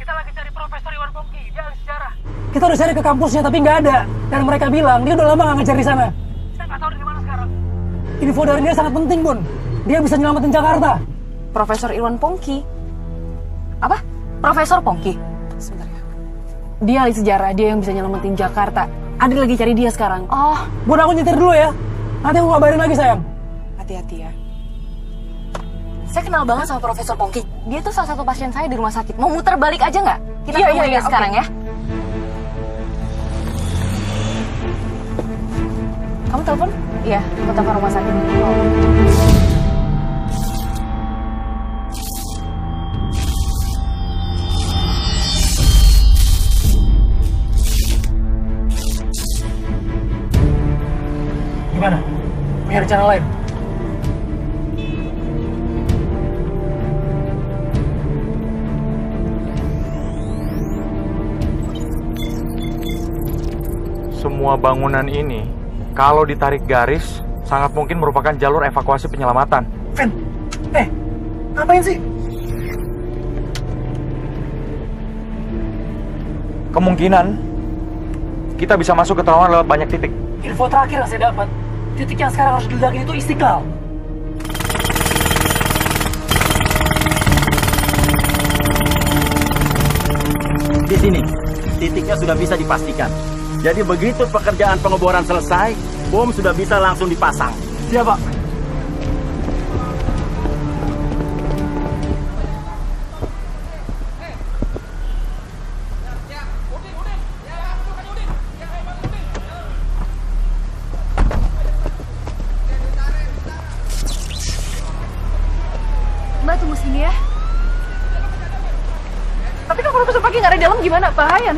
Kita lagi cari Profesor Iwan Pongki, dia ahli sejarah. Kita udah cari ke kampusnya tapi nggak ada. Dan mereka bilang dia udah lama nggak ngajar di sana. Saya nggak tahu dia di mana sekarang. Info dari dia sangat penting, Bun. Dia bisa nyelamatin Jakarta. Profesor Irwan Pongki. Apa? Profesor Pongki? Sebentar ya. Dia ahli sejarah, dia yang bisa nyelamatin Jakarta. Adil lagi cari dia sekarang. Oh, Bun, aku nyetir dulu ya. Nanti aku kabarin lagi, sayang. hati-hati ya. saya kenal banget sama Profesor Pongki. Dia tuh salah satu pasien saya di rumah sakit. Mau muter balik aja nggak? Kita Iya, ketemu iya, dia iya, sekarang ya. Kamu telepon? Iya, aku telepon rumah sakit. Gimana? Punya rencana lain? Semua bangunan ini, kalau ditarik garis, sangat mungkin merupakan jalur evakuasi penyelamatan. Vin, eh, ngapain sih? Kemungkinan kita bisa masuk ke terowongan lewat banyak titik. Info terakhir yang saya dapat, titik yang sekarang harus diledakin itu Istiqlal. Di sini, titiknya sudah bisa dipastikan. Jadi begitu pekerjaan pengeboran selesai, bom sudah bisa langsung dipasang. Siap, Pak.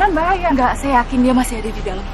Nan, bahaya. Enggak, saya yakin dia masih ada di dalam.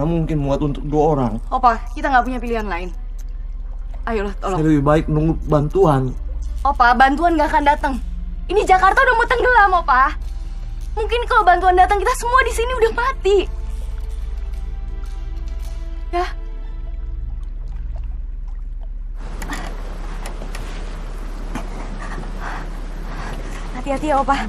Mana mungkin muat untuk dua orang? Opa, kita nggak punya pilihan lain. Ayolah, Saya tolong. lebih baik nunggu bantuan. Opa, bantuan nggak akan datang. Ini Jakarta udah mau tenggelam, Opa. Mungkin kalau bantuan datang kita semua di sini udah mati. Ya. Hati-hati ya. Opa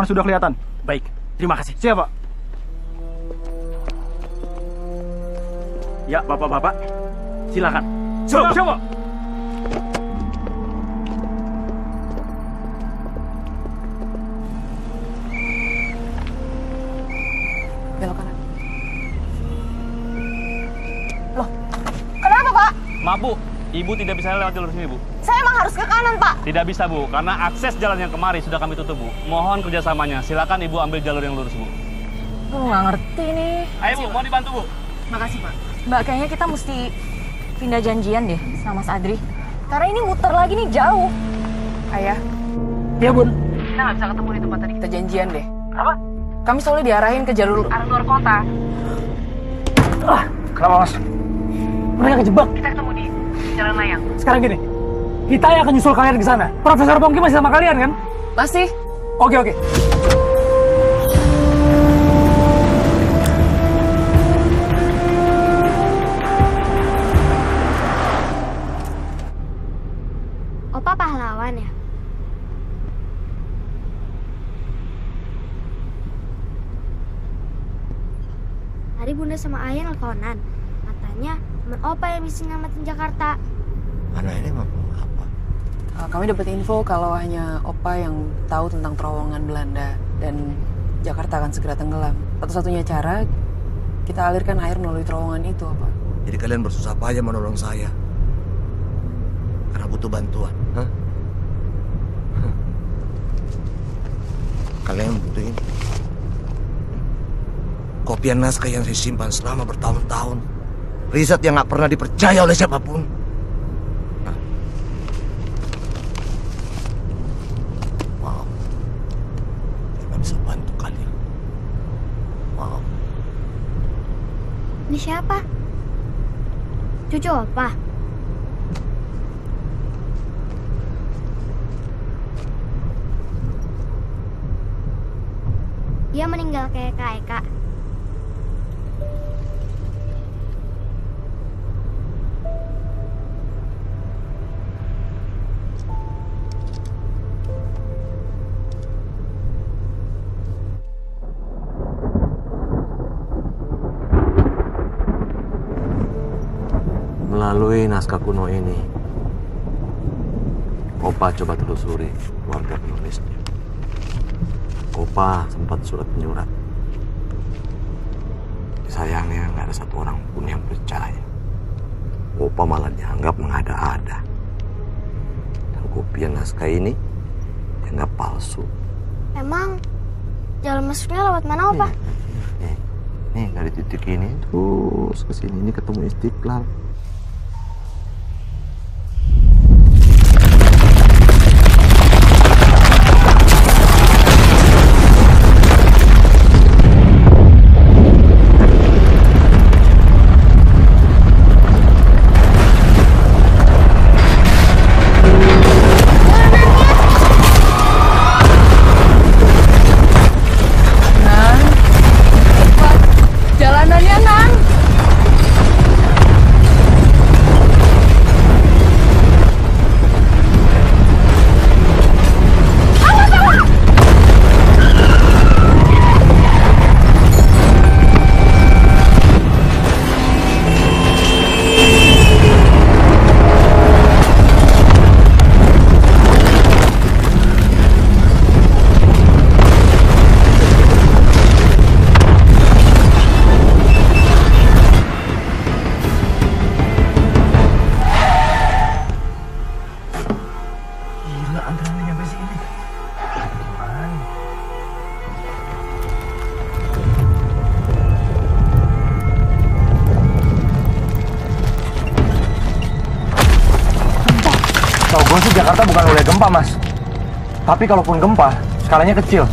Terowongan sudah kelihatan. Baik, terima kasih. Siap Pak. Ya, Bapak-Bapak, silakan. Siap, siap Pak. Belok kanan. Loh, kenapa Pak? Maaf Bu, Ibu tidak bisa lewat jalur sini Bu. Harus ke kanan Pak. Tidak bisa Bu, karena akses jalan yang kemari sudah kami tutup Bu. Mohon kerjasamanya, silakan Ibu ambil jalur yang lurus Bu. Gue nggak ngerti nih. Ayo Bu, mau dibantu Bu? Makasih Pak. Mbak, kayaknya kita mesti pindah janjian deh sama Mas Adri. Karena ini muter lagi nih jauh. Ayah. Iya bun. Kita nggak bisa ketemu di tempat tadi kita janjian deh. Kenapa? Kami soalnya diarahin ke jalur arah luar kota. Ah, kenapa mas? Mereka kejebak. Kita ketemu di Jalan Layang. Sekarang gini, kita yang akan nyusul kalian ke sana. Profesor Pongki masih sama kalian kan? Masih. Oke oke. Opa pahlawan ya? Tadi Bunda sama ayah nelfonan. Katanya temen Opa yang bisa nyelamatin Jakarta. Anak ini apa? Uh, kami dapat info kalau hanya Opa yang tahu tentang terowongan Belanda dan Jakarta akan segera tenggelam. Satu-satunya cara kita alirkan air melalui terowongan itu, Opa. Jadi kalian bersusah payah menolong saya. Karena butuh bantuan. Hah. Kalian butuh ini. Kopian naskah yang saya simpan selama bertahun-tahun. Riset yang nggak pernah dipercaya oleh siapa pun. Hah. Maaf. Saya nggak bisa bantu kalian. Maaf. Ini siapa? Cucu Opa. Dia meninggal kayak Kak Eka. Melalui naskah kuno ini, Opa coba telusuri keluarga penulisnya. Opa sempat surat menyurat. Sayangnya nggak ada satu orang pun yang percaya. Opa malah dianggap mengada-ada. Dan kopian naskah ini dianggap palsu. Emang jalan masuknya lewat mana Opa? Nih dari titik ini terus ke sini ini ketemu Istiqlal. Tapi kalaupun gempa, skalanya kecil.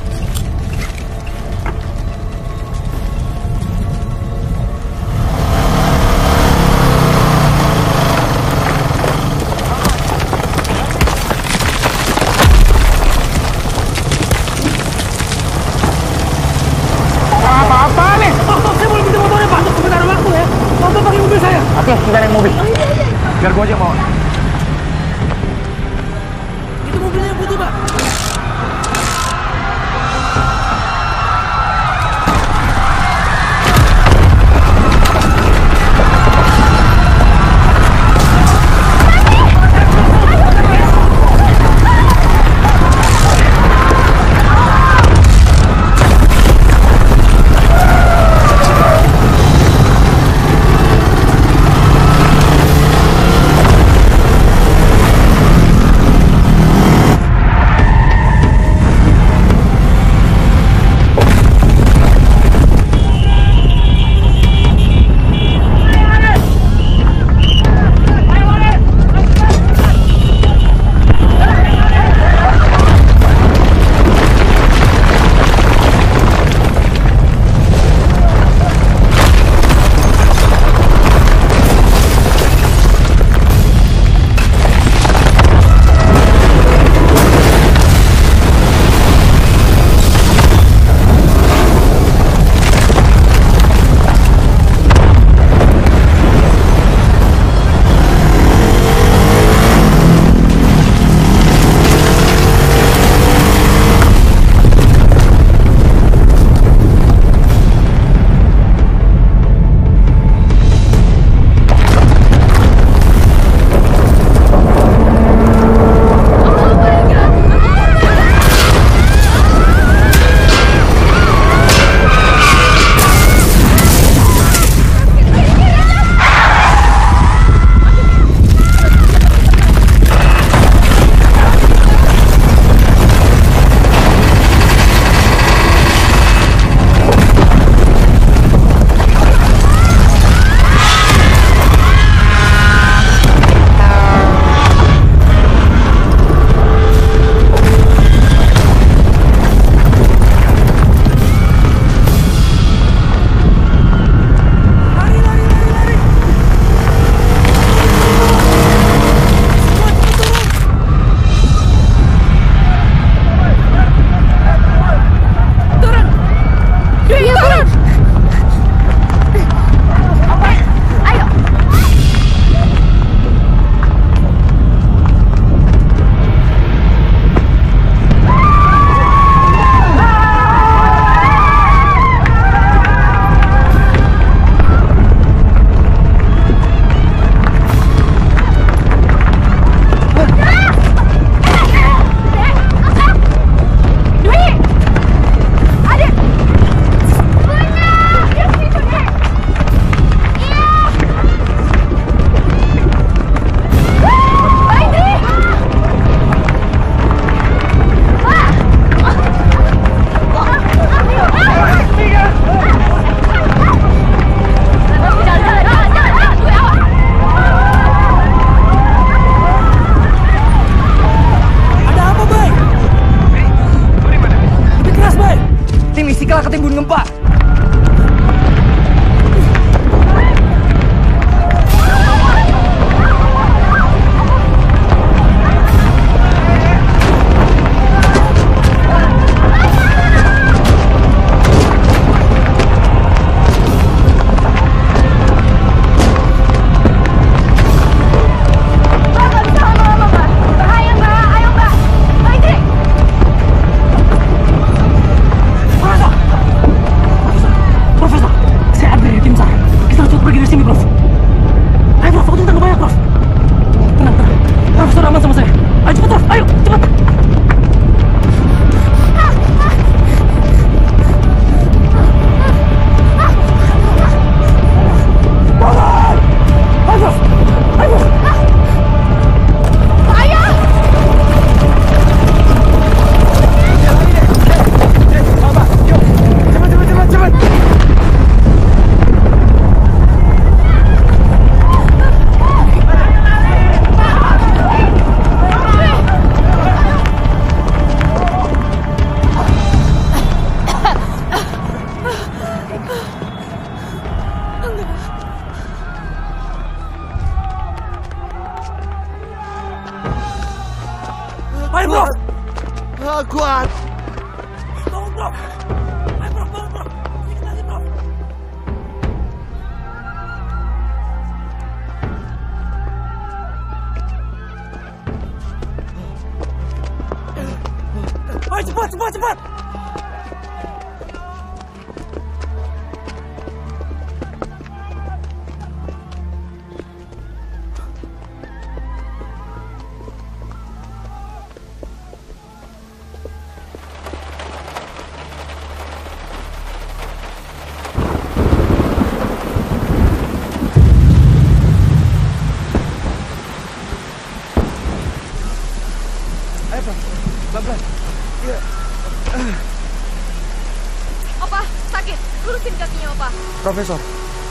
Profesor,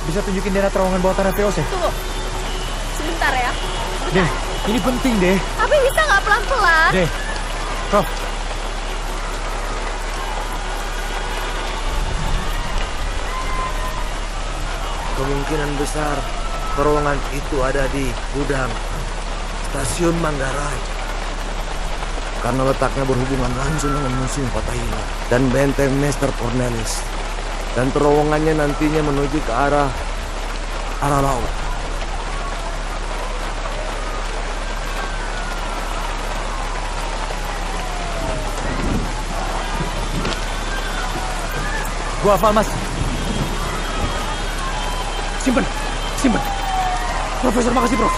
bisa tunjukin Dena terowongan bawah tanah VOC? Tunggu. Sebentar ya. Deh, ini penting deh. Tapi bisa nggak pelan-pelan? Deh, Prof. Kemungkinan besar terowongan itu ada di gudang stasiun Manggarai. Karena letaknya berhubungan langsung dengan Museum Fatahila dan benteng Master Cornelis. Dan terowongannya nantinya menuju ke arah arah laut. Gua hafal, Mas. Simpen, simpen. Profesor, makasih, Prof.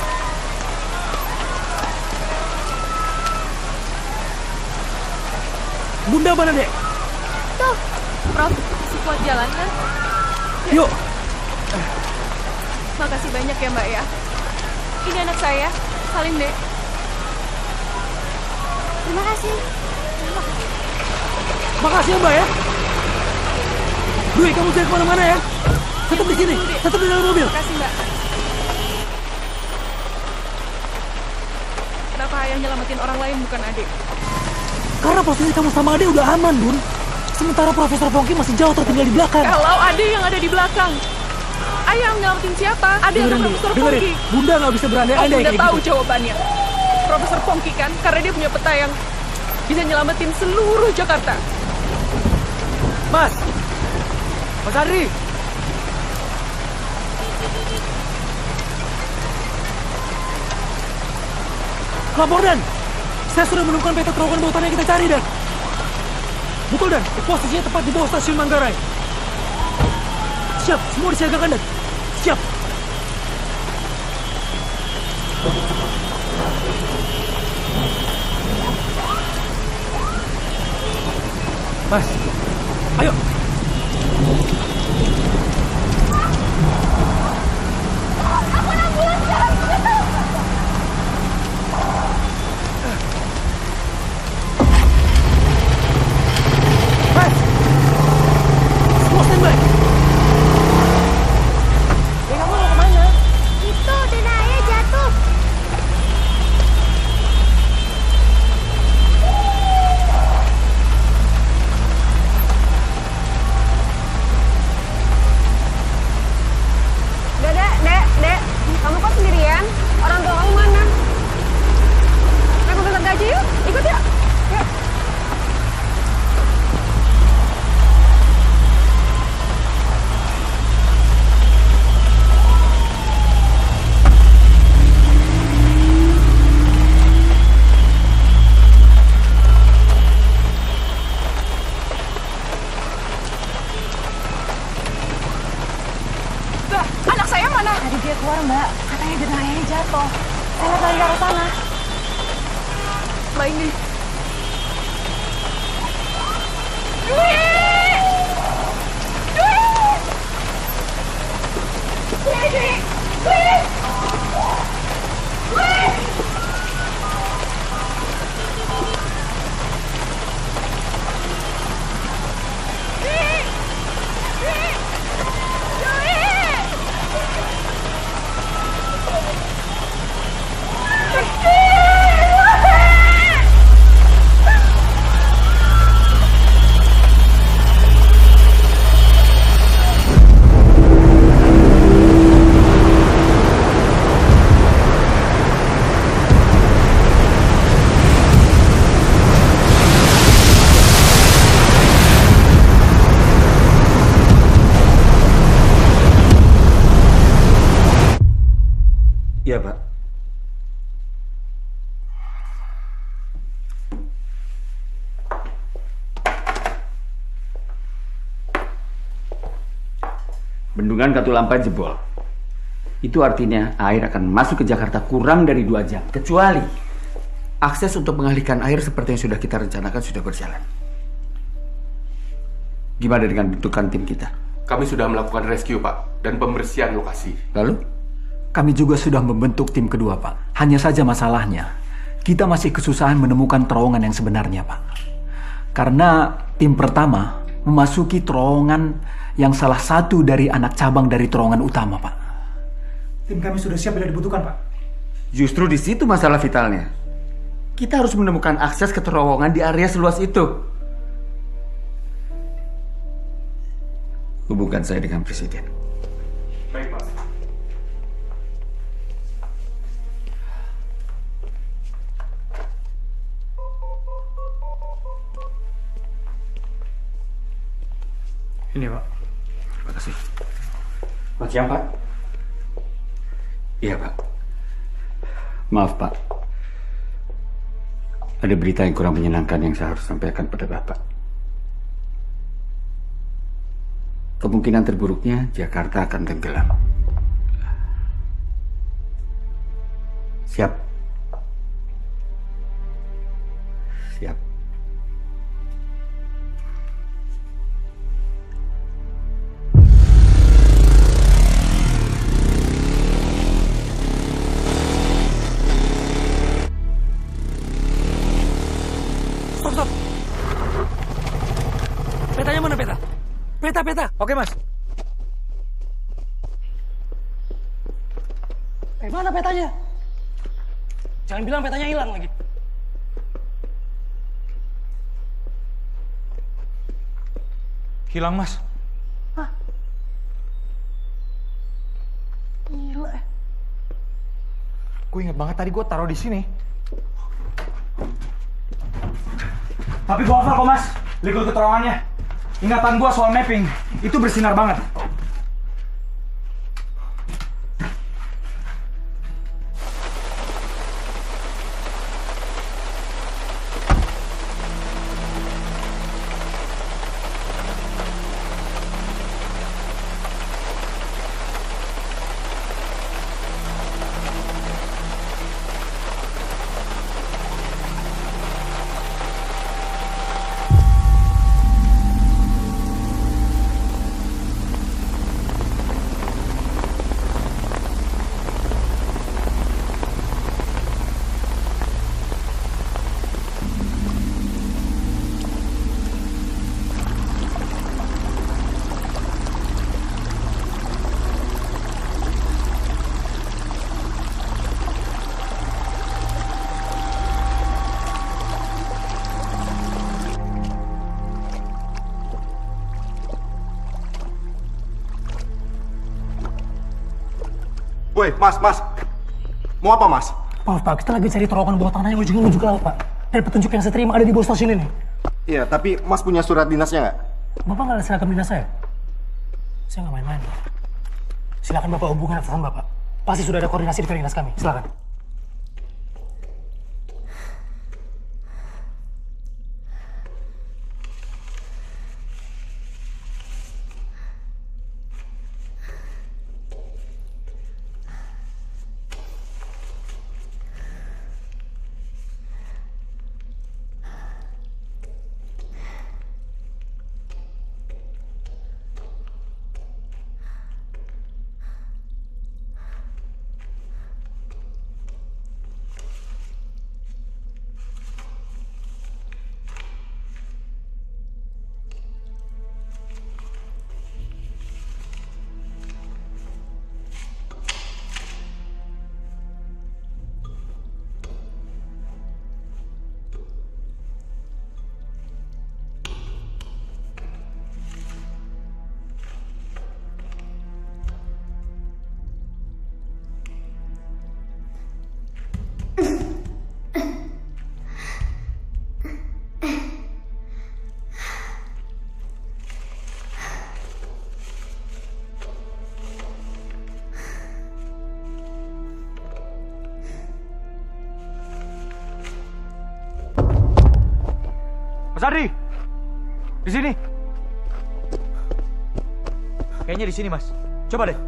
Bunda mana, Dek? Kuat jalan kan? Yuk. Makasih banyak ya Mbak ya. Ini anak saya, Salim deh. Terima kasih. Makasih ya, Mbak ya. Dwi, kamu jangan ke mana-mana ya. Tetap di sini, tetap di dalam mobil. Makasih Mbak. Kenapa ayah nyelamatin orang lain bukan adik? Karena posisi kamu sama Ade udah aman, Bun. Sementara Profesor Pongki masih jauh tertinggal di belakang. Kalau Ade yang ada di belakang, ayah yang nyelamatin siapa? Dengerin, Di. Profesor Dengerin. Pongki? Bunda nggak bisa Oh, berandai-andai Bunda tahu gitu. jawabannya. Profesor Pongki kan, karena dia punya peta yang bisa nyelamatin seluruh Jakarta. Mas! Mas Andri! Lapor Dan. Saya sudah menemukan peta terowongan bawah tanah yang kita cari, Dan. Betul, Dan. Posisinya tepat di bawah stasiun Manggarai. Siap, semua disiagakan, Dan. Siap. Mas, ayo. Bendungan Katulampa jebol. Itu artinya air akan masuk ke Jakarta kurang dari dua jam. Kecuali akses untuk mengalihkan air seperti yang sudah kita rencanakan sudah berjalan. Gimana dengan bentukan tim kita? Kami sudah melakukan rescue, Pak, dan pembersihan lokasi. Lalu? Kami juga sudah membentuk tim kedua, Pak. Hanya saja masalahnya, kita masih kesusahan menemukan terowongan yang sebenarnya, Pak. Karena tim pertama memasuki terowongan yang salah satu dari anak cabang dari terowongan utama, Pak. Tim kami sudah siap bila dibutuhkan, Pak. Justru di situ masalah vitalnya. Kita harus menemukan akses ke terowongan di area seluas itu. Hubungkan saya dengan Presiden. Baik, Mas. Ini pak. Kasih. Selamat siang, Pak. Iya, Pak. Maaf, Pak. Ada berita yang kurang menyenangkan yang saya harus sampaikan pada Bapak. Kemungkinan terburuknya Jakarta akan tenggelam. Siap. Oke, Mas. Eh, mana petanya? Jangan bilang petanya hilang lagi. Hilang, Mas. Gila. eh. Gue inget banget tadi gue taruh di sini. Tapi gue hafal kok, Mas. Lihat keterangannya. Ingatan gue soal mapping, itu bersinar banget. Mas, mas. Mau apa, mas? Maaf pak, kita lagi cari terowongan bawah tanah yang ujungnya menuju ke laut pak. Dan petunjuk yang saya terima ada di bawah stasiun ini. Iya, tapi mas punya surat dinasnya nggak? Bapak nggak ada seragam dinas saya? Saya nggak main-main pak. Silakan bapak hubungi atasan bapak. Pasti sudah ada koordinasi di dinas kami. Silakan. Mas Adri! Di sini. Kayaknya di sini, Mas. Coba deh.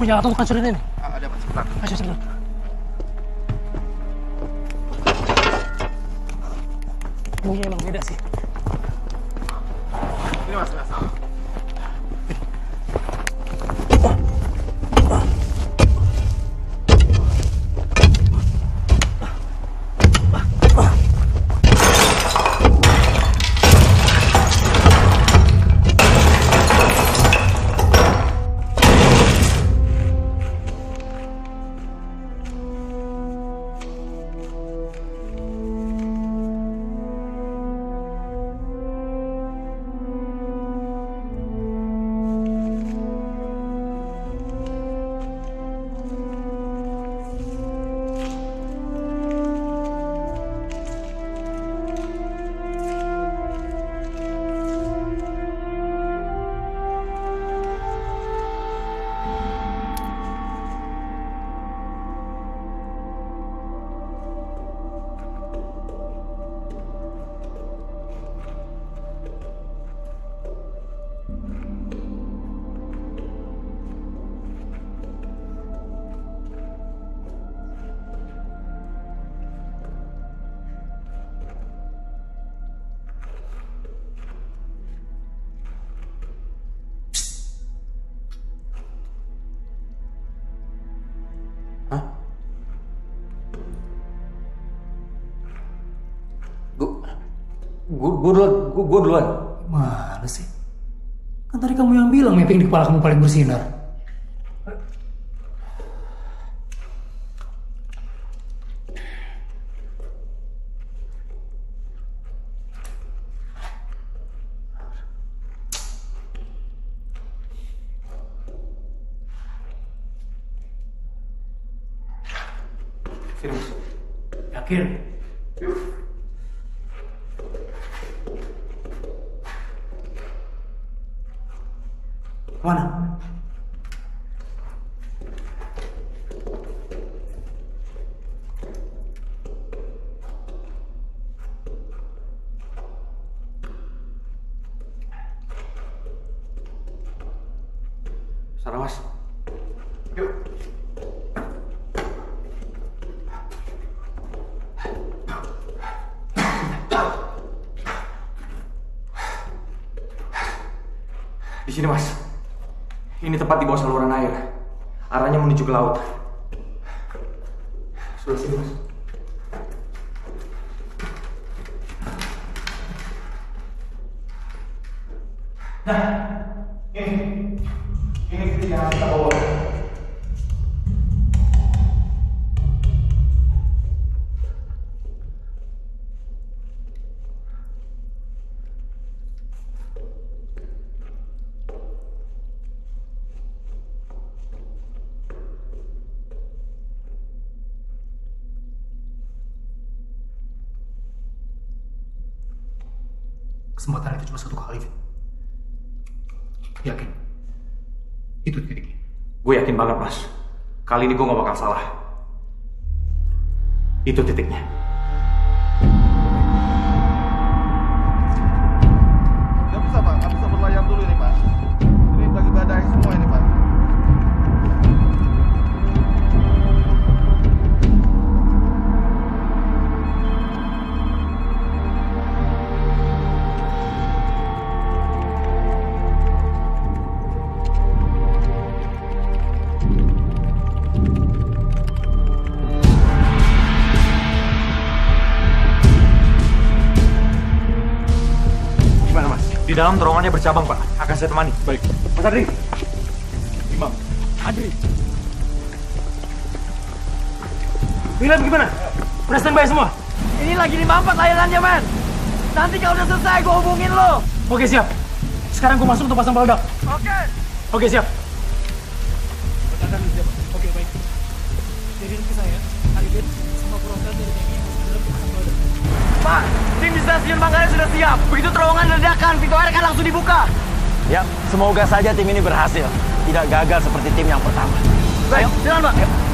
Punya atau bukan surat ini? Ada Pak, sebentar. Ayo sebentar. Gue duluan. Mana sih? Kan tadi kamu yang bilang mapping di kepala kamu paling bersinar. Sini, Mas. Yakin? Mana? Sana, Mas. Di sini, Mas. Ini tepat di bawah saluran air. Arahnya menuju ke laut. Sudah sini, Mas. Nah, ini. Ini titik yang harus kita bawa. Kesempatan itu cuma satu kali. Vin. Yakin? Itu titiknya. Gue yakin banget, Mas. Kali ini gue gak bakal salah. Itu titiknya. Di dalam terowongannya bercabang, Pak. Akan saya temani. Baik. Mas Adri. Imam. Adri. William gimana? Udah standby semua? Ini lagi di mampet layanannya, men. Nanti kalau udah selesai, gue hubungin lo. Oke siap. Sekarang gue masuk untuk pasang peledak. Oke. Oke siap. Siap. Begitu terowongan ledakan, pintu air kan langsung dibuka. Ya, semoga saja tim ini berhasil. tidak gagal seperti tim yang pertama. Ayo, jalan Pak. Ayo.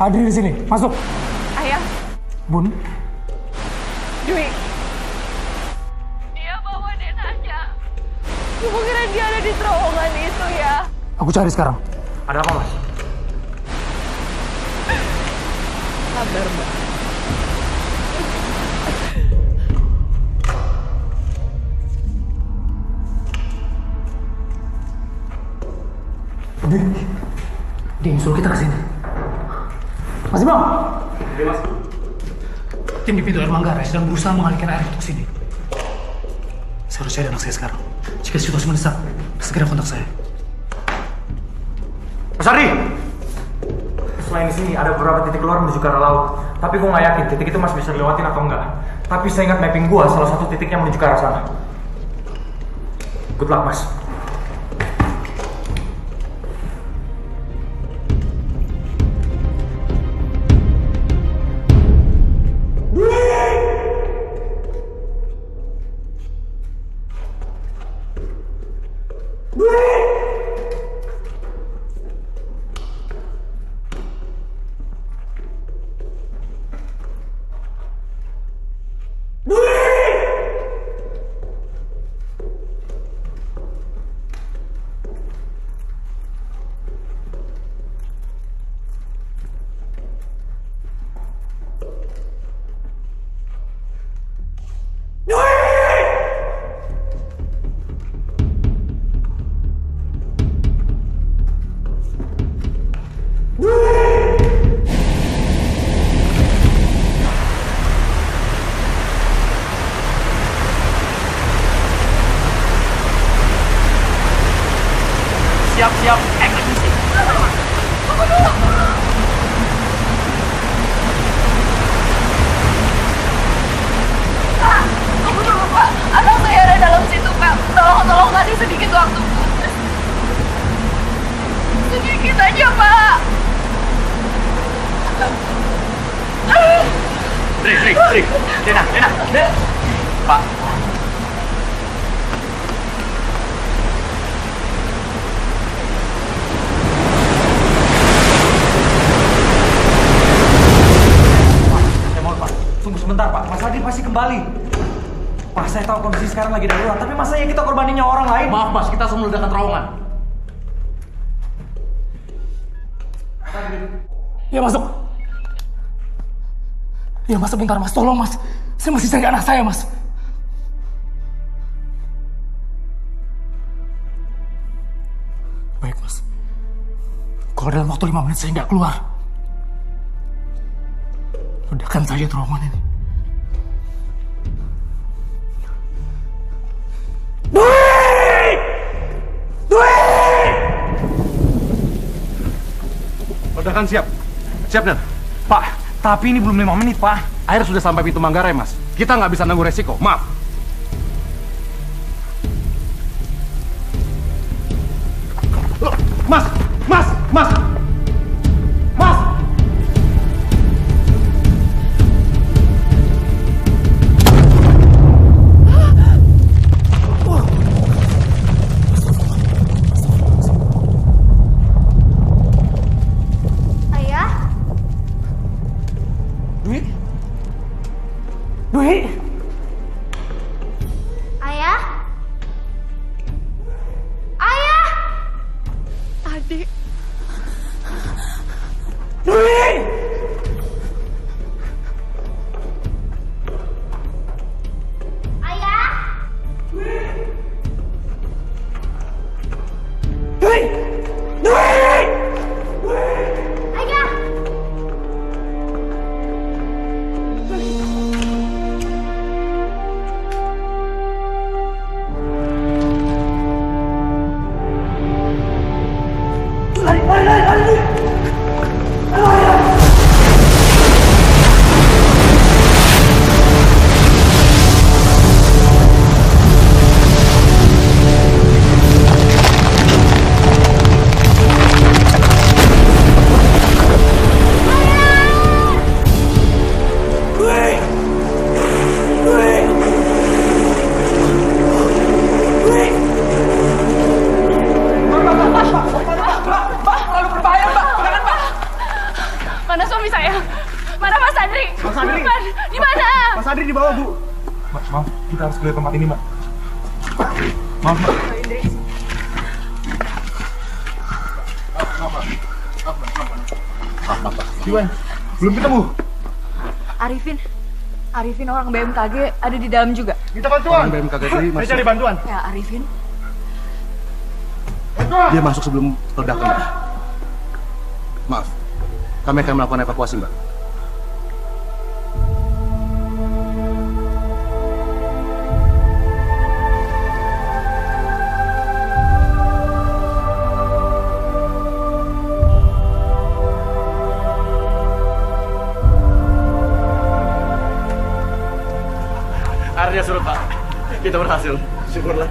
Hadir di sini, masuk. Ayah, Bun, Dwi. Dia bawa denanya. Ibu kira dia ada di terowongan itu ya. aku cari sekarang. Sedang berusaha mengalihkan air untuk sini. Saya harus cari anak saya sekarang. Jika situasi mendesak, segera kontak saya. Mas Ardi! Selain di sini ada beberapa titik keluar menuju ke arah laut. Tapi gue nggak yakin titik itu masih bisa dilewatin atau enggak. Tapi saya ingat mapping gue salah satu titiknya menuju ke arah sana. Good luck, Mas. Siap-siap eksekusi. Pak, tunggu dulu Pak. Anak saya ada dalam situ Pak. Tolong, tolong kasih sedikit waktu. Sedikit aja Pak. Trik, trik, trik. Dena, Dena, Dena. Pak. Saya mohon, Pak. Tunggu sebentar, Pak. Mas Ardi pasti kembali. Pak, saya tahu kondisi sekarang lagi darurat, tapi masa ya kita korbaninnya orang lain? Maaf Mas, kita harus meledakkan terowongan. Ya masuk. Ya mas sebentar mas, tolong mas. Saya masih cari anak saya mas. Baik mas. Kalau dalam waktu lima menit saya nggak keluar, ledakan saja terowongan ini. Ledakan siap. Siap, Dan. Pak, tapi ini belum lima menit, Pak. Air sudah sampai pintu Manggarai, Mas. Kita nggak bisa nanggung resiko. Maaf. Mas, Mas, Mas. Dwi? Orang BMKG ada di dalam juga. Minta bantuan. Orang BMKG tadi Saya masuk. cari bantuan. Ya Arifin, Dia masuk sebelum ledakan. Maaf. Kami akan melakukan evakuasi, Mbak. Akhirnya surut, Pak. Kita berhasil. Syukurlah.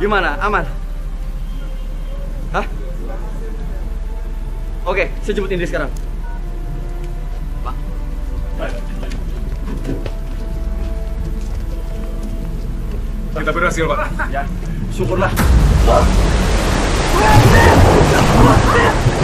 Gimana? Aman? Hah? Oke, saya jemput Indri sekarang. Pak. Kita berhasil, Pak. Ya, syukurlah. Adek!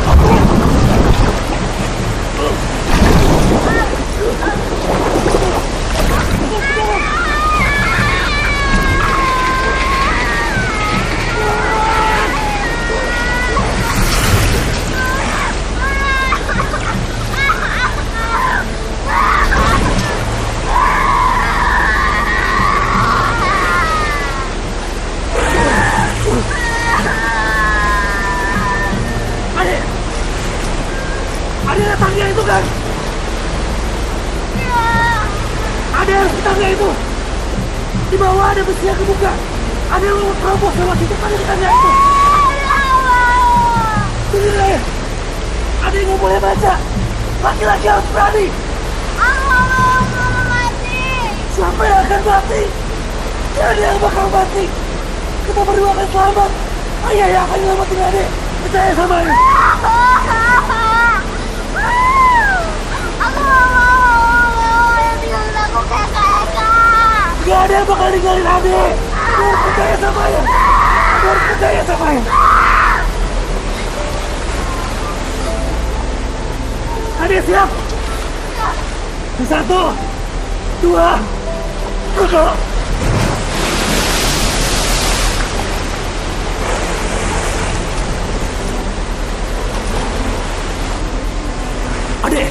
Di tangga itu. Di bawah ada besi yang kebuka. Ada yang mau terobos lewat situ ada di tangga itu. Ini deh. Ada yang boleh baca. Laki-laki harus berani. Siapa yang akan mati? Tidak ada yang bakal mati. Kita berdua akan selamat. Ayah yang akan nyelamatin adek. Percaya sama ayah. Gak ada yang bakal ninggalin adek. Kamu harus percaya sama ayah. Kamu harus percaya sama ayah. Adek siap. Satu, dua, tiga. Adek,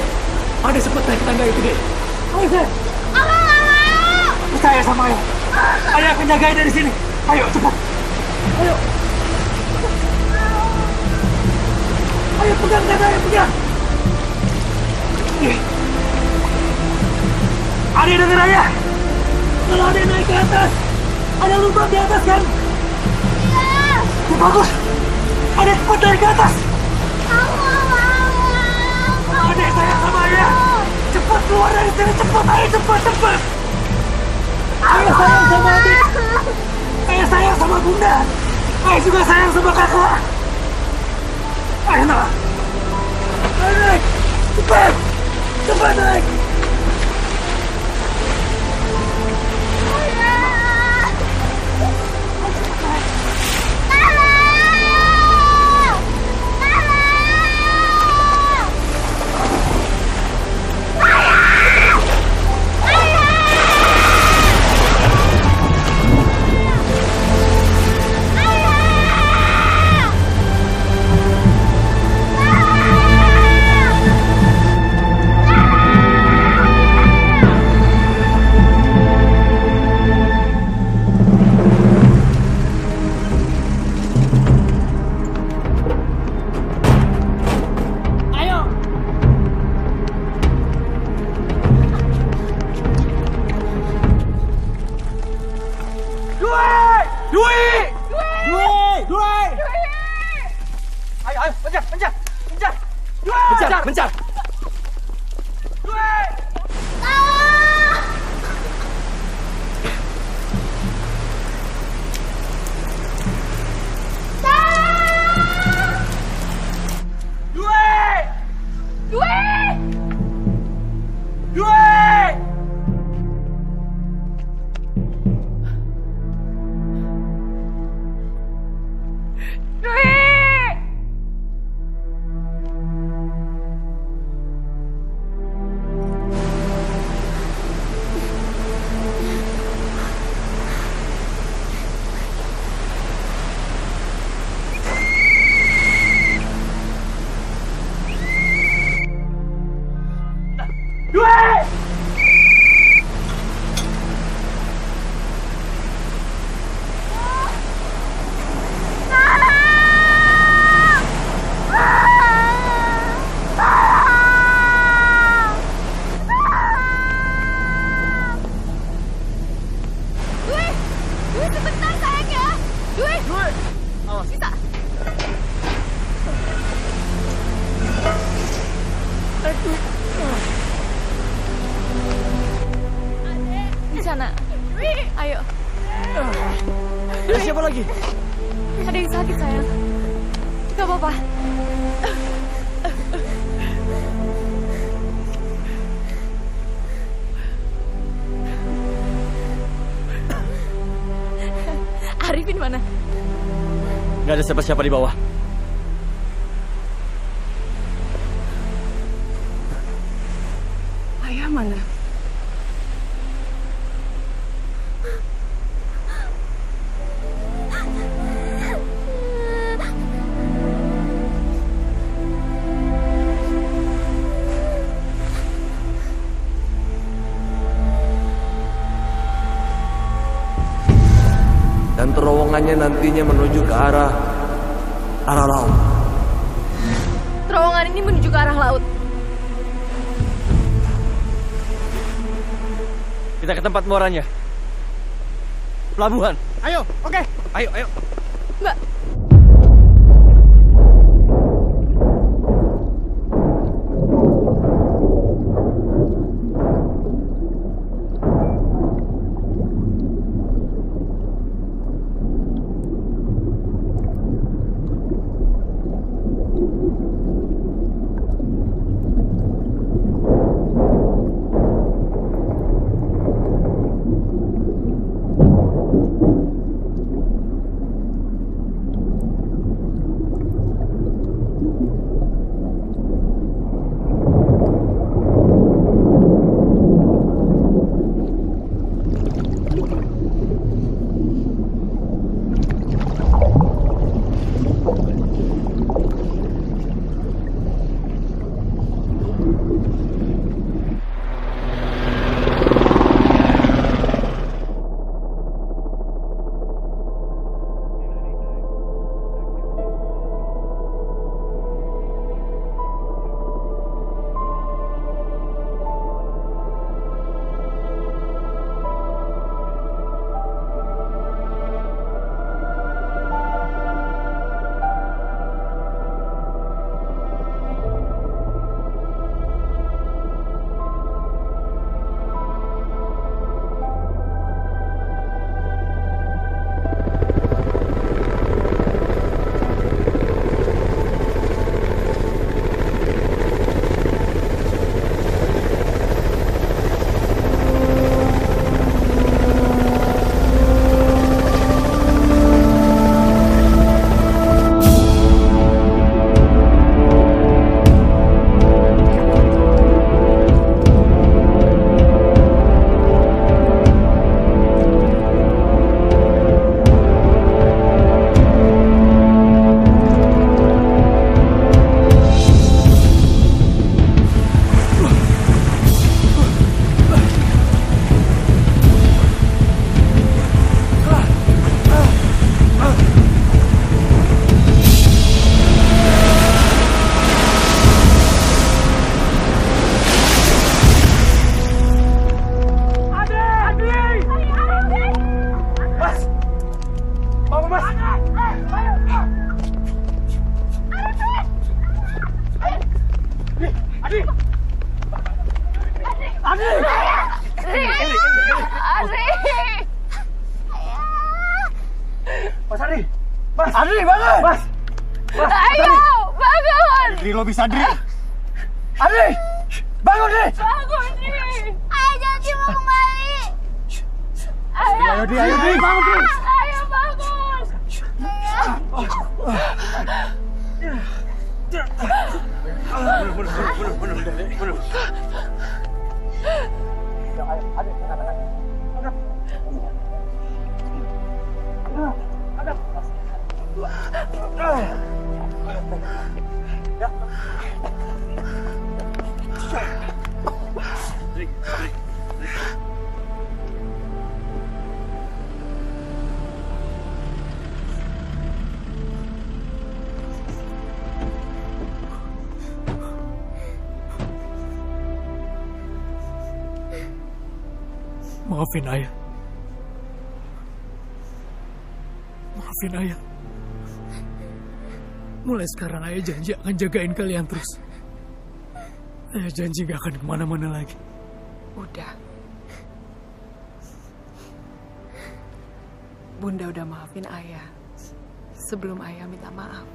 adek sempat naik tangga itu deh. Ayo, Dek. Percaya sama ayah. Ayah akan jagain dari sini. Ayo, cepat. Ayo. Ayo, pegang tangga, ayo pegang. Nih. Adek denger ayah. Kalau adek naik ke atas, ada lubang di atas kan? Ya, bagus. Adek cepat naik ke atas. Adek sayang sama ayah. Cepat keluar dari sini, cepat, ayo cepat, cepat. Ayah sayang sama adik. Ayah sayang sama bunda. Ayah juga sayang sama kakak. Ayo nak. Ayo naik. Cepat. Cepat naik. Ada siapa-siapa di bawah. Ayah mana? Dan terowongannya nantinya menuju ke arah arah tempat muaranya. Pelabuhan. Ayo, oke. Ayo, ayo. Maafin ayah. Maafin ayah. Mulai sekarang ayah janji akan jagain kalian terus. Ayah janji gak akan ke mana-mana lagi. Udah. Bunda udah maafin ayah. Sebelum ayah minta maaf.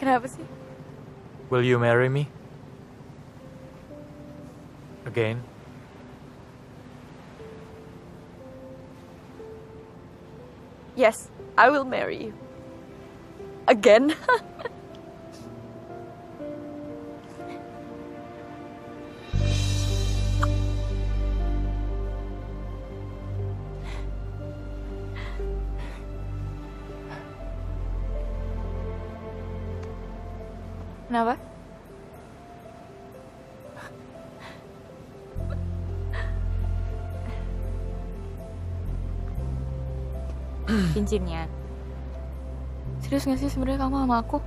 Kenapa sih? will you marry me? Again? Yes, I will marry you. Again? Kenapa? Cincinnya. Serius gak sih sebenarnya kamu sama aku?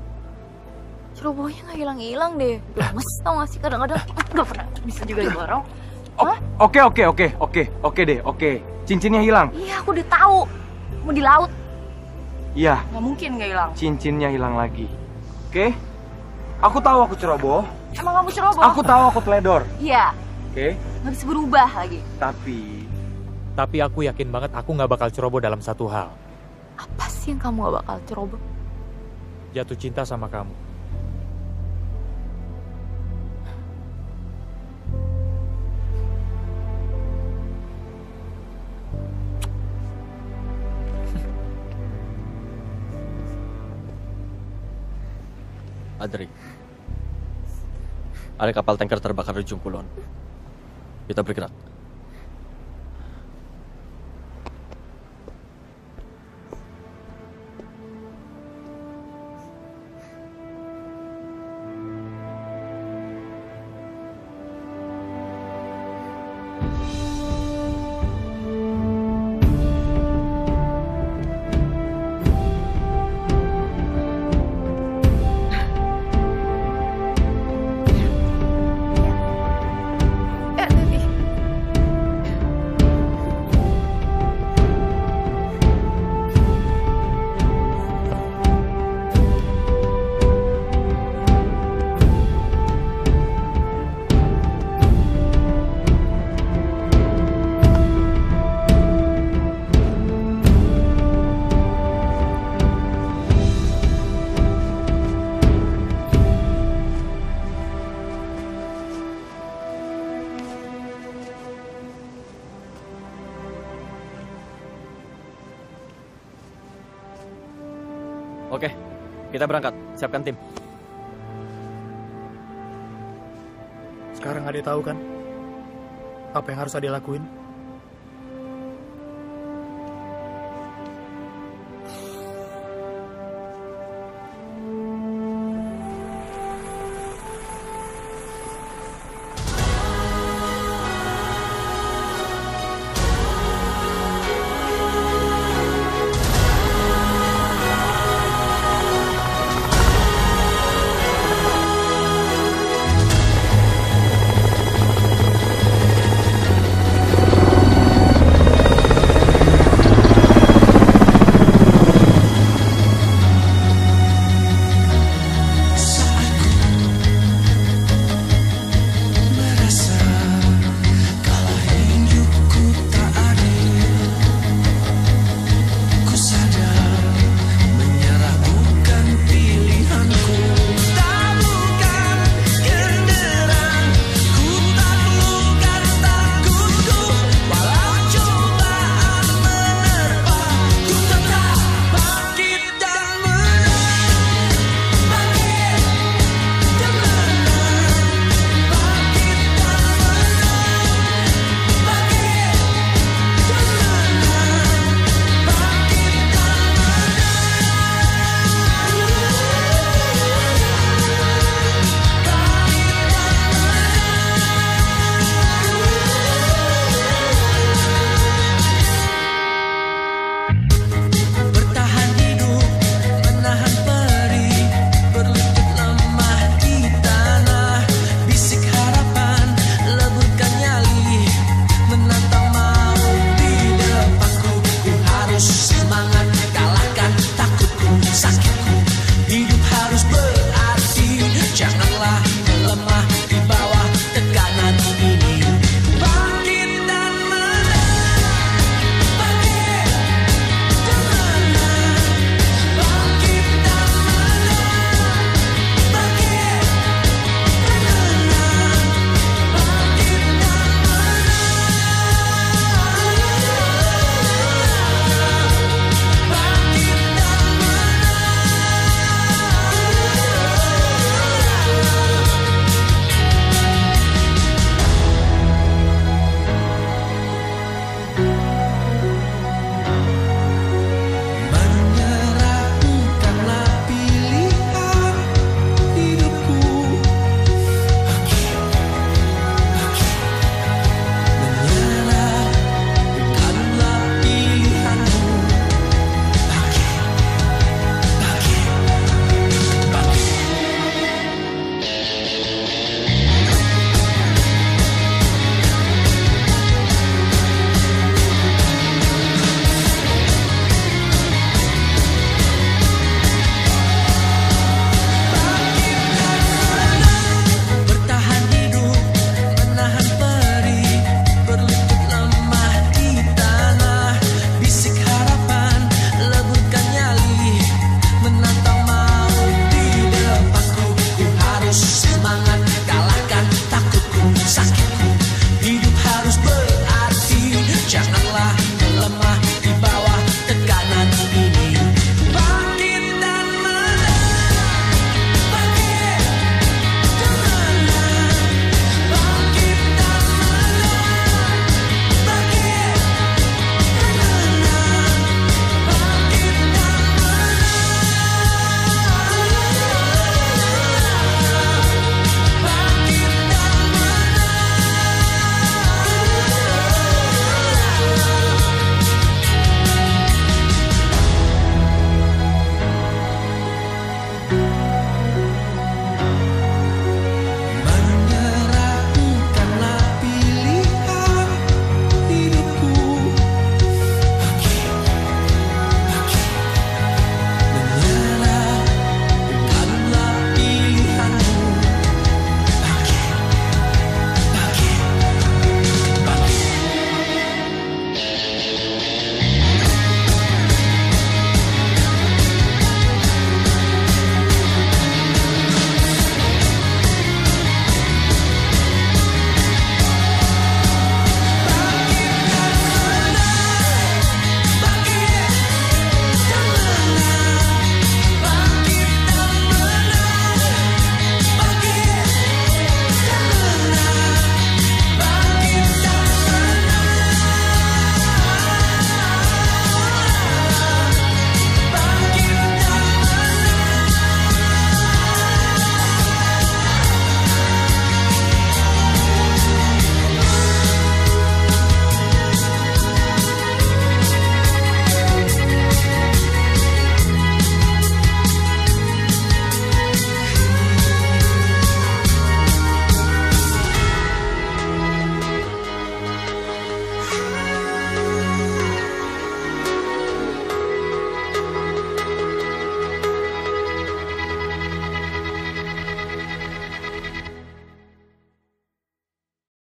Cerobohnya gak hilang-hilang deh. Lemes tau gak sih kadang-kadang gak pernah bisa juga diborong. Oke, oke, oke, oke, oke deh, oke. Cincinnya hilang. Iya aku udah tahu. Mau di laut. Iya, Gak mungkin gak hilang. cincinnya hilang lagi. Oke? Aku tahu aku ceroboh. Emang kamu ceroboh? Aku tahu aku teledor. Iya. Oke? Gak bisa berubah lagi. Tapi Tapi aku yakin banget aku nggak bakal ceroboh dalam satu hal. Apa sih yang kamu gak bakal ceroboh? Jatuh cinta sama kamu. Adri. Ada kapal tanker terbakar di ujung kulon. Kita bergerak. Siapkan tim. Sekarang Ade tahu kan apa yang harus Ade lakuin?